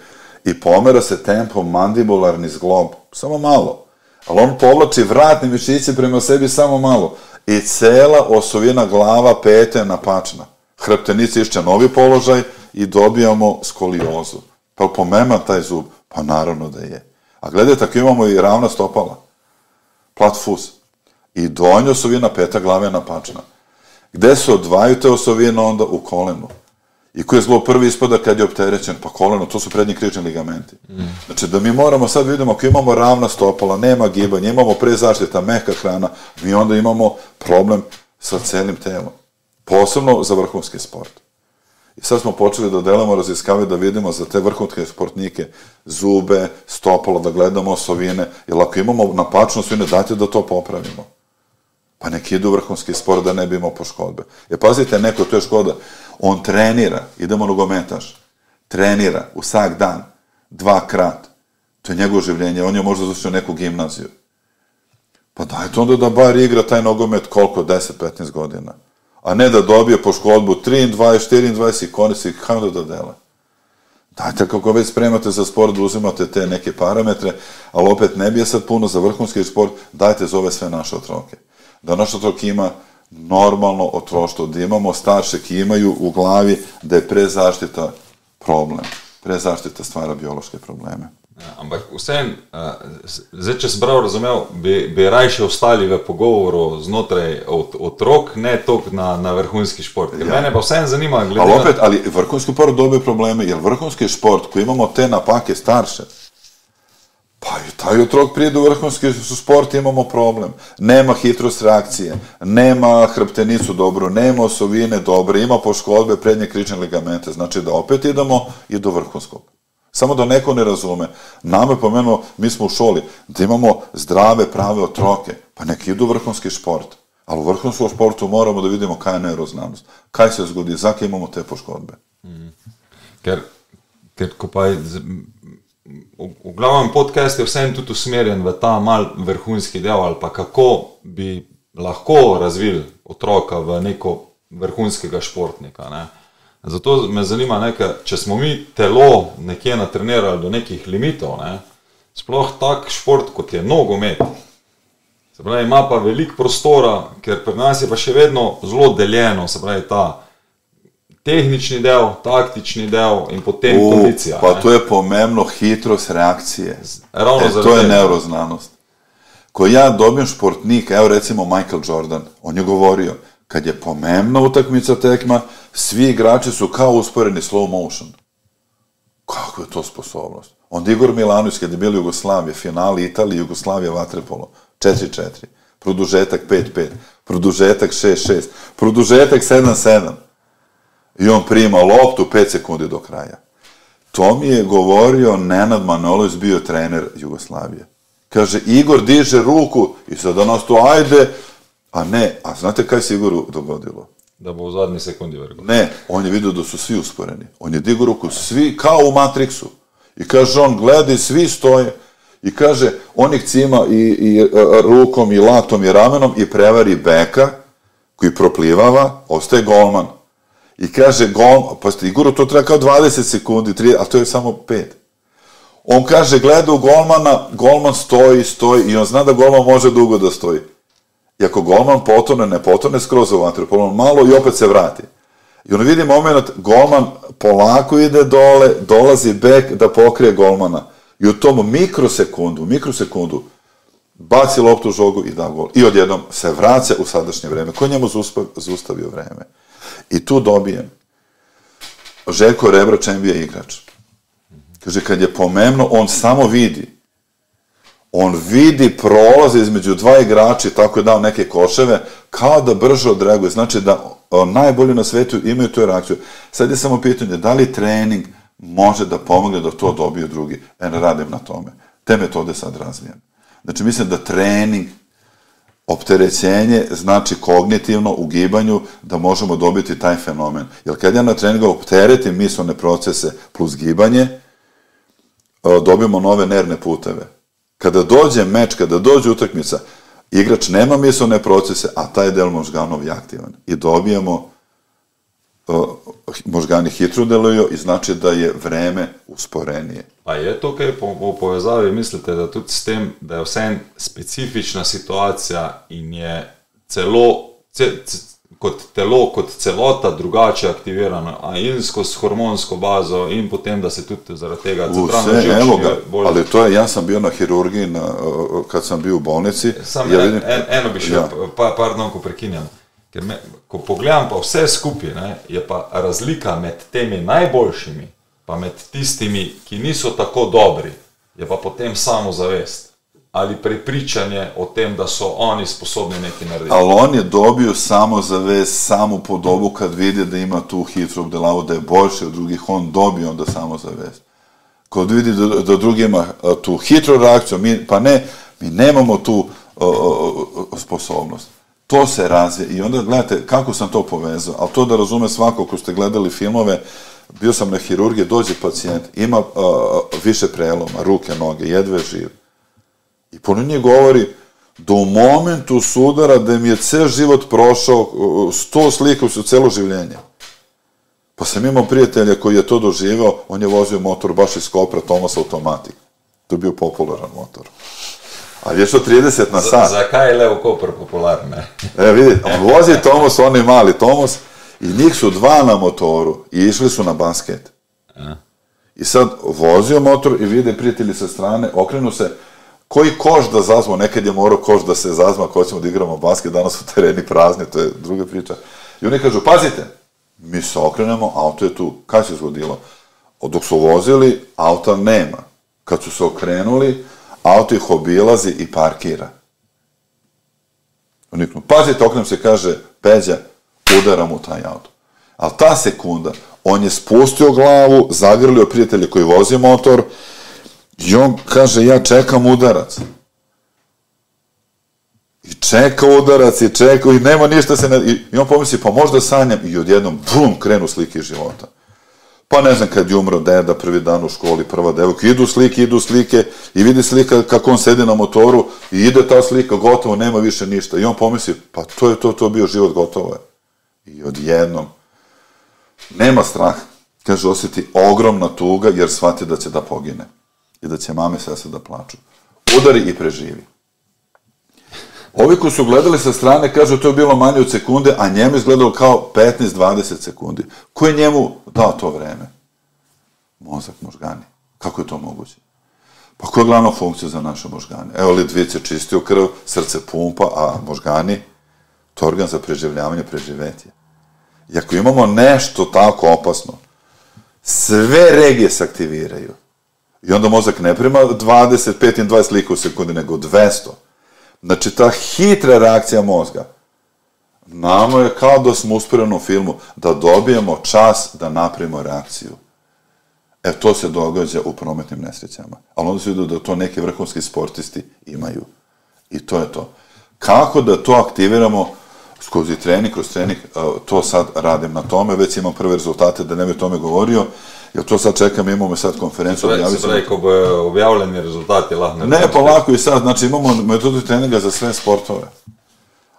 I pomera se tempo mandibularni zglob, samo malo. Ali on povlači vratni mišići prema sebi samo malo. I cela osovina glava pete napačna. Hrptenica išće novi položaj i dobijamo skoliozu. Pa pomema taj zub? Pa naravno da je. A gledajte, ako imamo i ravna stopala, plat fus, i donja osovina peta glave napačna. Gde se odvaju te osovine onda? U kolenu. I koji je zlo prvi ispada kad je opterećen? Pa koleno, to su prednji krični ligamenti. Znači da mi moramo sad vidimo, ako imamo ravna stopala, nema gibanja, imamo prezaštita, meka hrana, mi onda imamo problem sa celim telom. Posebno za vrhunski sport. I sad smo počeli da delamo raziskave da vidimo za te vrhunske sportnike zube, stopalo, da gledamo osovine, jer ako imamo napačno osovine, dajte da to popravimo. Pa neki idu vrhunski sport da ne bi imao poškodbe. E pazite, neko, to je škoda, on trenira, idemo nogometaš, trenira u sak dan, dva krat, to je njegovo življenje, on je možda završio neku gimnaziju. Pa dajte onda da bar igra taj nogomet koliko, 10-15 godina a ne da dobije po škodbu 23, 24 i koristi kako da dele. Dajte, kako već spremate za sport, da uzimate te neke parametre, ali opet ne bi sad puno za vrhunski sport, dajte za ove sve naše otroke. Da naš otrok ima normalno otroštvo, da imamo starše ki imaju u glavi da je prezaštita problem. Prezaštita stvara biološke probleme. Ja, ampak vseeno, zdaj, če sem prav razumel, bi, bi rajši ostali v pogovoru znotraj ot, otrok, ne toliko na, na vrhunski šport. Ja. Mene pa vseeno zanima, glede ali opet, na... ali vrhunski šport dobi probleme, jer vrhunski šport, ko imamo te napake starše, pa i taj otrok prije do vrhunski sport imamo problem. Nema hitrost reakcije, nema hrptenicu dobro, nema osovine dobre, ima poškodbe prednje krične ligamente, znači da opet idemo i do vrhunskog. Samo da neko ne razume. Nama je pomenuo, mi smo u šoli, da imamo zdrave, prave otroke, pa neki idu vrhunski šport. Ali u vrhunskom športu moramo da vidimo kaj je neuroznanost. Kaj se zgodi, zakaj imamo te poškodbe. Mm. Ker, ker ko pa je, v, v glavnem podcast je vsem tudi usmerjen v ta mal vrhunski del, ali pa kako bi lahko razvil otroka v neko vrhunskega športnika. Ne? Zato me zanima, nekaj, če smo mi telo nekje natrenirali do nekih limitov, ne, sploh tak šport kot je nogomet. Se pravi, ima pa veliko prostora, ker pri nas je pa še vedno zelo deljeno, se pravi, ta tehnični del, taktični del in potem U, kondicija. Pa ne. to je pomembno hitrost reakcije. Ravno e, to je neuroznanost. Ko ja dobijem športnika, evo recimo Michael Jordan, on je govorio, kad je pomembna utakmica tekma, svi igrači su kao usporeni slow motion. Kako je to sposobnost? Onda Igor Milanović, kad je bili Jugoslavije, finali Italije, Jugoslavije, Vatrepolo, 4-4, produžetak 5-5, produžetak 6-6, produžetak 7-7. I on prima loptu 5 sekundi do kraja. To mi je govorio Nenad Manolović, bio trener Jugoslavije. Kaže, Igor diže ruku i sad nas to, ajde, a ne, a znate kaj se Igoru dogodilo? Da bo u zadnji sekundi vrgo. Ne, on je vidio da su svi usporeni. On je digao ruku, svi kao u Matrixu. I kaže on, gledaj, svi stoje. I kaže, on ih cima i, i a, rukom, i latom, i ramenom i prevari beka, koji proplivava, ostaje golman. I kaže, gol, pa ste, Igoru to treba kao 20 sekundi, 3, a to je samo 5. On kaže, gleda u golmana, golman stoji, stoji, i on zna da golman može dugo da stoji. I ako golman potone, ne potone skroz u vaterpolo, malo i opet se vrati. I on vidi moment, golman polako ide dole, dolazi bek da pokrije golmana. I u tom mikrosekundu, mikrosekundu, baci loptu u žogu i da gol. I odjednom se vraća u sadašnje vreme. Ko njemu zustavio vreme? I tu dobijem. Željko Rebra, čem je igrač. Kaže, kad je pomemno, on samo vidi on vidi prolaz između dva igrača i tako je dao neke koševe, kao da brže odreaguje. Znači da najbolji na svetu imaju tu reakciju. Sad je samo pitanje, da li trening može da pomogne da to dobiju drugi? E, radim na tome. Te metode sad razvijem. Znači, mislim da trening, opterećenje znači kognitivno u gibanju da možemo dobiti taj fenomen. Jer kad ja na treningu opteretim mislone procese plus gibanje, dobijemo nove nerne puteve. Kada dođe meč, kada dođe utakmica, igrač nema mislone procese, a taj del možganov je aktivan. I dobijemo uh, možgani hitro deluju i znači da je vreme usporenije. Pa je to, kaj po, po povezavi mislite, da tudi s tem, da je vse specifična situacija in je celo, ce, ce, kot telo, kot celota drugače aktivirano, a in skozi hormonsko bazo in potem, da se tudi zaradi tega ga, bolj... ali to je, jaz sem bil na hirurgiji, na, kad sem bil v bolnici. Sam ja, vidim, en, eno bi še, ja. pa, pardon, ko prekinjam. Ker me, ko pogledam pa vse skupaj, ne, je pa razlika med temi najboljšimi, pa med tistimi, ki niso tako dobri, je pa potem samo zavest ali prepričanje o tem, da so oni sposobni nekaj narediti. Ali on je dobil samo zavest, samo podobo, kad vidi, da ima tu hitro obdelavo, da je boljši od drugih, on dobije onda samo zavest. Kad vidi da, da drugi ima tu hitru reakciju, mi, pa ne, mi nemamo tu o, o, sposobnost. To se razvije i onda gledajte kako sam to povezao, ali to da razume svako ko ste gledali filmove, bio sam na hirurgiji, dođe pacijent, ima uh, više preloma, ruke, noge, jedve živ. I njih govori, do momentu sudara da mi je cel život prošao, sto slika su celo življenje. Pa sam imao prijatelja koji je to doživao, on je vozio motor baš iz Kopra, Thomas Automatic. To je bio popularan motor. Ali je što 30 na sat. Za, za kaj je Leo Koper popularan, ne? e, vidi, on vozi Tomos, on je mali Tomos, i njih su dva na motoru i išli su na basket. A. I sad vozio motor i vide prijatelji sa strane, okrenu se, koji koš da zazmo, nekad je morao koš da se zazma ako ćemo da igramo basket, danas su tereni prazni, to je druga priča. I oni kažu, pazite, mi se okrenemo, auto je tu, kada se zgodilo? Dok su vozili, auta nema. Kad su se okrenuli, auto ih obilazi i parkira. Uniknu, pazite, okrenem se, kaže, Peđa, udaram u taj auto. Ali ta sekunda, on je spustio glavu, zagrlio prijatelje koji vozi motor, I on kaže, ja čekam udarac. I čeka udarac, i čeka, i nema ništa se ne... I on pomisli, pa možda sanjam, i odjednom, bum, krenu slike života. Pa ne znam, kad je umro deda, prvi dan u školi, prva devojka, idu slike, idu slike, i vidi slika kako on sedi na motoru, i ide ta slika, gotovo, nema više ništa. I on pomisli, pa to je to, to bio život, gotovo je. I odjednom, nema straha. Kaže, osjeti ogromna tuga, jer shvati da će da pogine i da će mame sese da plaču. Udari i preživi. Ovi koji su gledali sa strane kažu to je bilo manje od sekunde, a njemu izgledalo kao 15-20 sekundi. Ko je njemu dao to vreme? Mozak, možgani. Kako je to moguće? Pa koja je glavna funkcija za naše možgane? Evo, Lidvice čistio krv, srce pumpa, a možgani, to organ za preživljavanje, preživetje. I ako imamo nešto tako opasno, sve regije se aktiviraju. I onda mozak ne prima 25 i 20 slika u sekundi, nego 200. Znači, ta hitra reakcija mozga, nama je kao da smo usporeni u filmu, da dobijemo čas da napravimo reakciju. E, to se događa u prometnim nesrećama. Ali onda se vidio da to neki vrhunski sportisti imaju. I to je to. Kako da to aktiviramo skozi trening, kroz trening, e, to sad radim na tome, već imam prve rezultate, da ne bi o tome govorio, Ja to sad čekam, imamo sad konferenciju. Sve, se pravi, ko bo objavljeni rezultati, lahko ne. Ne, pa lako i sad, znači imamo metodu treninga za sve sportove.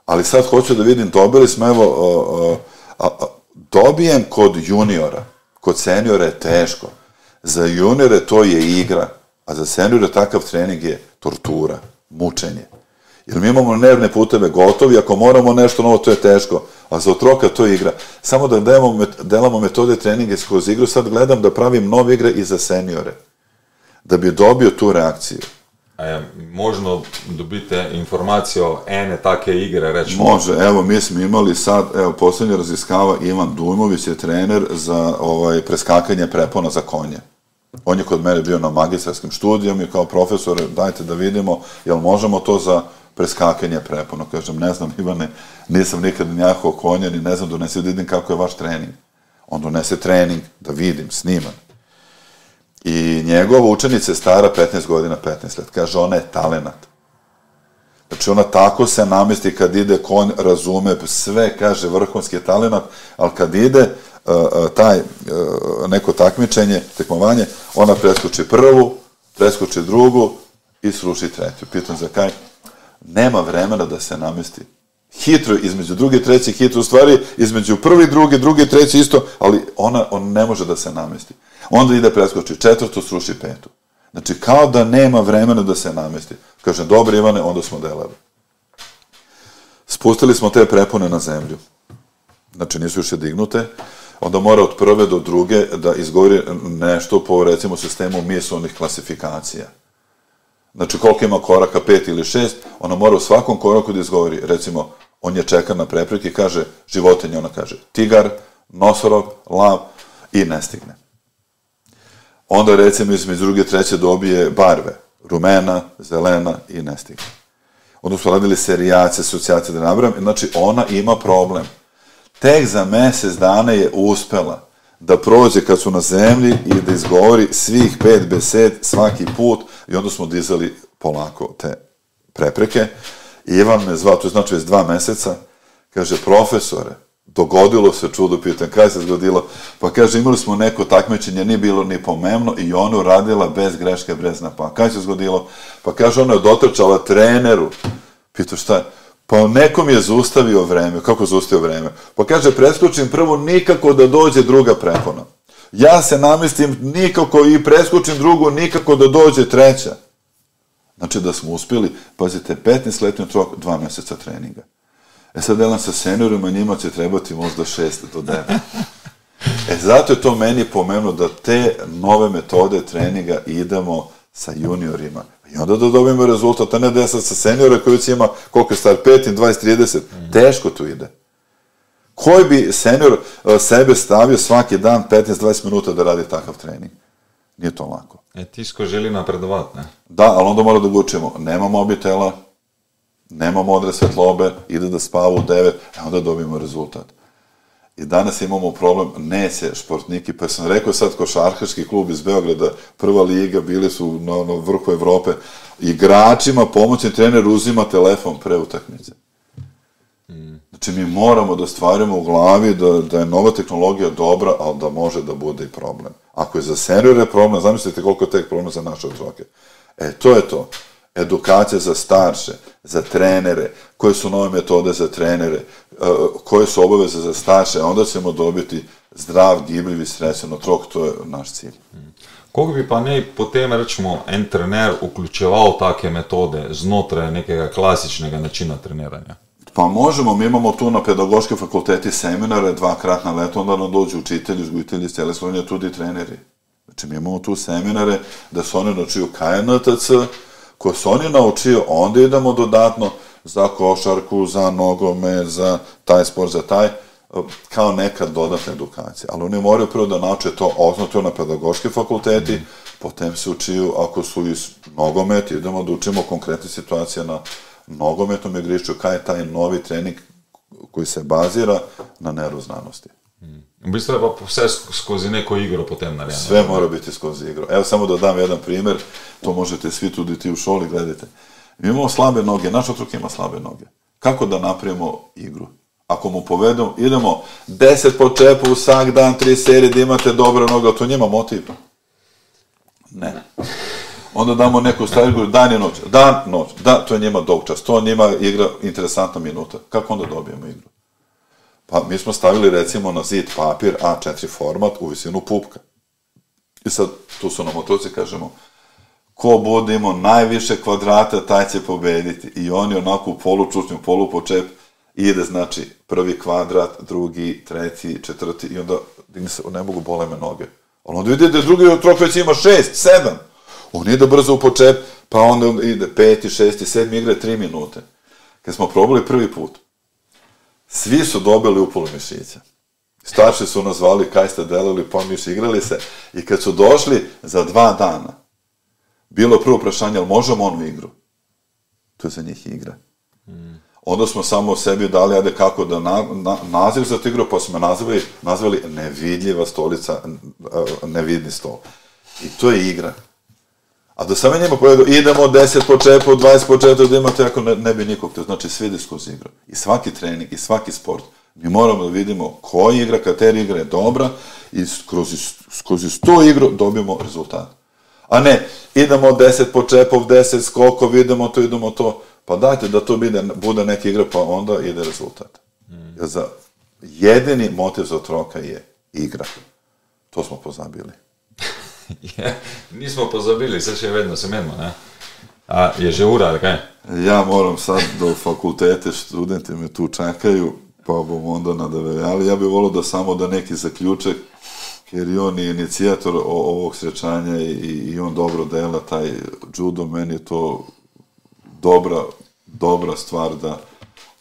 Ali sad hoću da vidim, dobili smo, evo, o, o, a, dobijem kod juniora, kod seniora je teško. Za juniore to je igra, a za seniore takav trening je tortura, mučenje. Jer mi imamo nervne puteve gotovi, ako moramo nešto novo, to je teško. A za otroka to je igra. Samo da delamo, delamo metode treninge kroz igru, sad gledam da pravim nove igre i za seniore. Da bi dobio tu reakciju. A je možno dobite informaciju o ene take igre, rečemo? Može, evo mi smo imali sad, evo poslednja razliskava, Ivan Dujmović je trener za ovaj, preskakanje prepona za konje. On je kod mene bio na magistarskim studijama i kao profesor, dajte da vidimo, jel možemo to za preskakanje prepona. Kažem, ne znam, Ivane, nisam nikad njahao konja, ni ne znam, donese da vidim kako je vaš trening. On donese trening, da vidim, sniman. I njegova učenica je stara 15 godina, 15 let. Kaže, ona je talenat. Znači, ona tako se namesti kad ide konj, razume sve, kaže, vrhunski je talenat, ali kad ide uh, uh, taj uh, neko takmičenje, tekmovanje, ona preskoči prvu, preskoči drugu i sruši treću. Pitam za kaj? Nema vremena da se namesti. Hitro između druge i treće, hitro u stvari između prvi, drugi, drugi, treći isto, ali ona, on ne može da se namesti. Onda ide preskoči četvrtu, sruši petu. Znači, kao da nema vremena da se namesti. Kaže, dobro Ivane, onda smo delali. Spustili smo te prepone na zemlju. Znači, nisu još dignute. Onda mora od prve do druge da izgovori nešto po, recimo, sistemu mijesolnih klasifikacija. Znači, koliko ima koraka, pet ili šest, ona mora u svakom koraku da izgovori, recimo, on je čeka na prepreke, kaže, životinja, ona kaže, tigar, nosorog, lav i ne stigne. Onda, recimo, između druge, treće dobije barve, rumena, zelena i ne stigne. Onda su radili serijacije, asocijacije, da nabram, znači, ona ima problem. Tek za mesec dana je uspela da prođe kad su na zemlji i da izgovori svih pet besed svaki put i onda smo dizali polako te prepreke. I Ivan me zvao, to je znači već dva meseca, kaže, profesore, dogodilo se čudo, pitan, kaj se zgodilo? Pa kaže, imali smo neko takmećenje, nije bilo ni pomemno i ona radila bez greške, bez napa. Kaj se zgodilo? Pa kaže, ona je dotrčala treneru. Pito, šta je? Pa nekom je zaustavio vreme. Kako zaustavio vreme? Pa kaže, preskočim prvo nikako da dođe druga prepona. Ja se namestim nikako i preskočim drugu nikako da dođe treća. Znači da smo uspjeli, pazite, 15 letni trok, dva meseca treninga. E sad, Elan, sa seniorima njima će trebati možda 6 do 9. E, zato je to meni pomenuo da te nove metode treninga idemo sa juniorima. I onda da dobijemo rezultat, a ne da ja sad sa seniora koji ima, koliko je star, 5, 20, 30, mm. teško to ide. Koji bi senior uh, sebe stavio svaki dan 15-20 minuta da radi takav trening? Nije to lako. E, tisko želi napredovati, ne? Da, ali onda mora da učimo. Nema mobitela, nema modre svetlobe, ide da spava u 9, a onda dobijemo rezultat. I danas imamo problem, neće športniki, pa sam rekao sad košarkaški klub iz Beograda, prva liga, bili su na, na vrhu Evrope, igračima, pomoćni trener uzima telefon pre utakmice. Znači, mi moramo da stvarimo u glavi da, da je nova tehnologija dobra, ali da može da bude i problem. Ako je za seniore problem, zamislite koliko je tek problem za naše otroke. E, to je to. Edukacija za starše, za trenere, koje su nove metode za trenere, e, koje su obaveze za starše, onda ćemo dobiti zdrav, gibljiv i srećan otrok, to je naš cilj. Koliko bi pa ne potem, rečemo, en trener vključeval take metode znotraj nekega klasičnega načina treniranja? Pa možemo, mi imamo tu na pedagoške fakulteti seminare dvakrat na leto, onda nam dođu učitelji, uzgojitelji iz cele Slovenije, tudi treneri. Znači, mi imamo tu seminare da se oni naučiju KNTC, ko se oni naučio, onda idemo dodatno za košarku, za nogome, za taj sport, za taj, kao neka dodatna edukacija. Ali oni moraju prvo da nauče to osnovno na pedagoški fakulteti, mm. potem se učiju, ako su iz nogomet, idemo da učimo konkretne situacije na nogometnom igrišću, kaj je taj novi trening koji se bazira na neuroznanosti. Mm. V bistvu je pa vse skozi neko igro potem narejeno. Sve mora biti skozi igro. Evo samo da dam jedan primer, to možete svi tudi ti u šoli gledajte. Mi imamo slabe noge, naš otrok ima slabe noge. Kako da napravimo igru? Ako mu povedemo, idemo 10 po čepu, vsak dan, tri serije, da imate dobre noge, to njima motiv. Ne onda damo neku stvar, dan i noć, dan, noć, da, to je njima dog čas, to njima igra interesantna minuta. Kako onda dobijemo igru? Pa mi smo stavili recimo na zid papir A4 format u visinu pupka. I sad, tu su nam otroci, kažemo, ko bude najviše kvadrata, taj će pobediti. I oni onako u polučučnju, polu po čep, ide, znači, prvi kvadrat, drugi, treći, četvrti, i onda, ne mogu bole me noge. Ali onda vidite da drugi otrok već ima šest, sedam. On ide brzo u počet, pa onda ide peti, šesti, sedmi, igre tri minute. Kad smo probali prvi put, svi su dobili upolu mišića. Starši su nas zvali kaj ste delali, pa mi igrali se. I kad su došli za dva dana, bilo prvo prašanje, ali možemo onu igru? To je za njih igra. Onda smo samo sebi dali, ajde kako da na, na, naziv za tu igru, pa smo nazvali, nazvali nevidljiva stolica, nevidni stol. I to je igra. A da sam ja njima povedao, idemo 10 po čepu, 20 po čepu, da imate, ako ne, ne bi nikog, to znači svi diskuzi igra. I svaki trening, i svaki sport. Mi moramo da vidimo koja igra, kateri igra je dobra i kroz, kroz to igru dobijemo rezultat. A ne, idemo 10 počepov, 10 skokov, idemo to, idemo to. Pa dajte da to bude, bude neka igra, pa onda ide rezultat. Jer za, jedini motiv za otroka je igra. To smo pozabili. Je, nismo pozabili, se še vedno se menimo. Ne? A, je že ura, ali kaj? Ja moram sad do fakultete, študenti me tu čekaju, pa bom onda nadavljali. Ja bih volio da samo da neki zaključak, jer i on je inicijator ovog srećanja i, i on dobro dela taj judo, meni je to dobra, dobra stvar da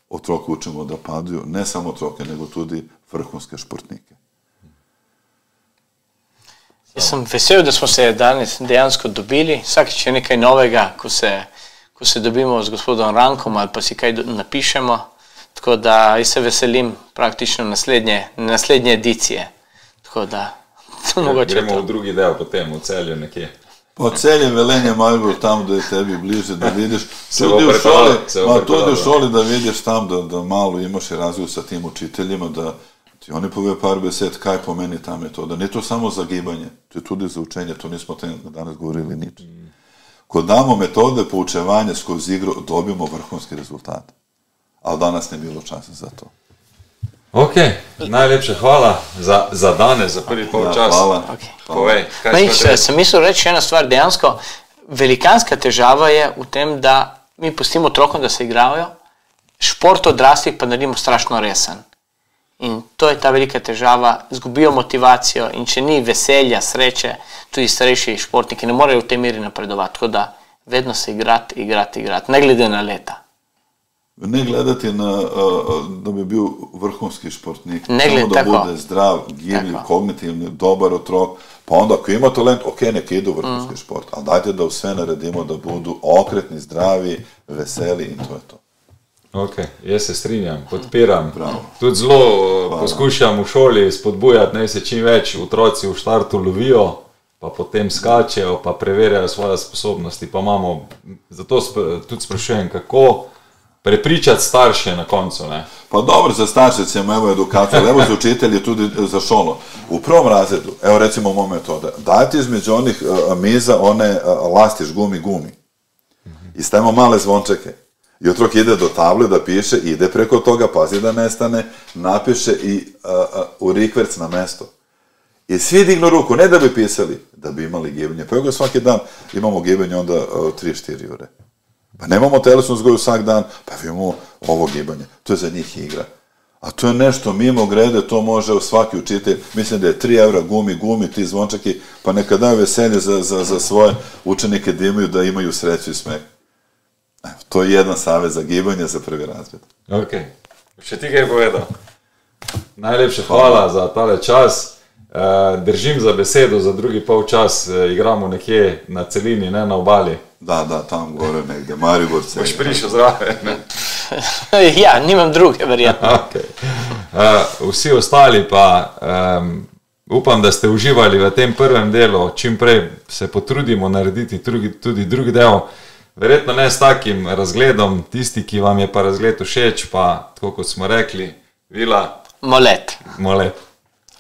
otroke učimo da paduju, ne samo otroke, nego tudi vrhunske športnike. Jaz sem vesel, da smo se danes dejansko dobili. Vsakič je nekaj novega, ko se, ko se dobimo z gospodom Rankom ali pa si kaj napišemo. Tako da jaz se veselim praktično naslednje, naslednje edicije. Tako da mogoče Gremo to. v drugi del, potem v celju nekje. Pa celje velenje Maribor tam, da je tebi bliže, da vidiš. Se tudi u šoli, tudi prepeljalo. šoli da vidiš tam, da, da malo imaš i razgovor sa tim učiteljima, da ti oni pove par besed, kaj po meni ta metoda. Ne to samo za gibanje, to je tudi za učenje, to nismo te danas govorili nič. Kod damo metode poučevanja skozi igru, dobijemo vrhunski rezultat. Ali danas ne bilo časa za to. Ok, najlepša hvala za, za danes, za prvi pol Ja, čas. hvala. Okay. Povej, kaj sem mislil reči eno stvar. Dejansko velikanska težava je v tem, da mi pustimo otrokom, da se igrajo, šport odraslih pa naredimo strašno resen. In to je ta velika težava, izgubijo motivacijo in če ni veselja, sreče, tudi starejši športniki ne morejo v tej meri napredovati. Tako da vedno se igrati, igrati, igrati, ne glede na leta. Ne gledati na, a, a, da bi bil vrhunski športnik, Ne samo gled- da tako. bude zdrav, gibljiv, kognitivni, dobar otrok, pa onda ako ima talent, ok, neka ide u vrhunski Mm. šport, ali dajte da sve naredimo da budu okretni, zdravi, veseli in to je to. Ok, jaz se strinjam, podpiram. Bravo. Tudi zelo uh, poskušam v šoli spodbujati, naj se čim več otroci v štartu lovijo, pa potem skačejo, pa preverjajo svoje sposobnosti. Pa imamo, zato sp tudi sprašujem, kako prepričati starše na koncu. Ne? Pa dobro, za starše ćemo, evo edukacija, ali evo za učitelje tudi e, za šolo. U prvom razredu, evo recimo moj metoda, dajte između onih a, miza one a, lastiš gumi gumi. I stavimo male zvončeke. I otrok ide do table da piše, ide preko toga, pazi da nestane, napiše i a, a, u rikverc na mesto. I svi dignu ruku, ne da bi pisali, da bi imali gibanje. Pa evo svaki dan imamo gibanje onda 3-4 ure. Pa nemamo telesnu zgoju svak dan, pa imamo ovo gibanje. To je za njih igra. A to je nešto mimo grede, to može svaki učitelj. Mislim da je 3 evra gumi, gumi, ti zvončaki, pa neka daju veselje za, za, za svoje učenike da imaju, da imaju sreću i smeh. To je jedan savjet za gibanje za prvi razred. Ok, še ti kaj povedal. Najlepša hvala za tale čas. Uh, držim za besedo, za drugi pol čas uh, igramo nekje na celini, ne na obali. Da, da, tam gore negde, Maribor se. Boš prišel zraven. ne? ja, nimam druge, verjetno. Okay. Uh, vsi ostali pa um, upam, da ste uživali v tem prvem delu, čim prej se potrudimo narediti drugi, tudi drugi del. Verjetno ne s takim razgledom, tisti, ki vam je pa razgled všeč, pa tako kot smo rekli, vila, Molet, mole,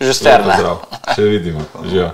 že sterna. zdrav, še vidimo, živijo.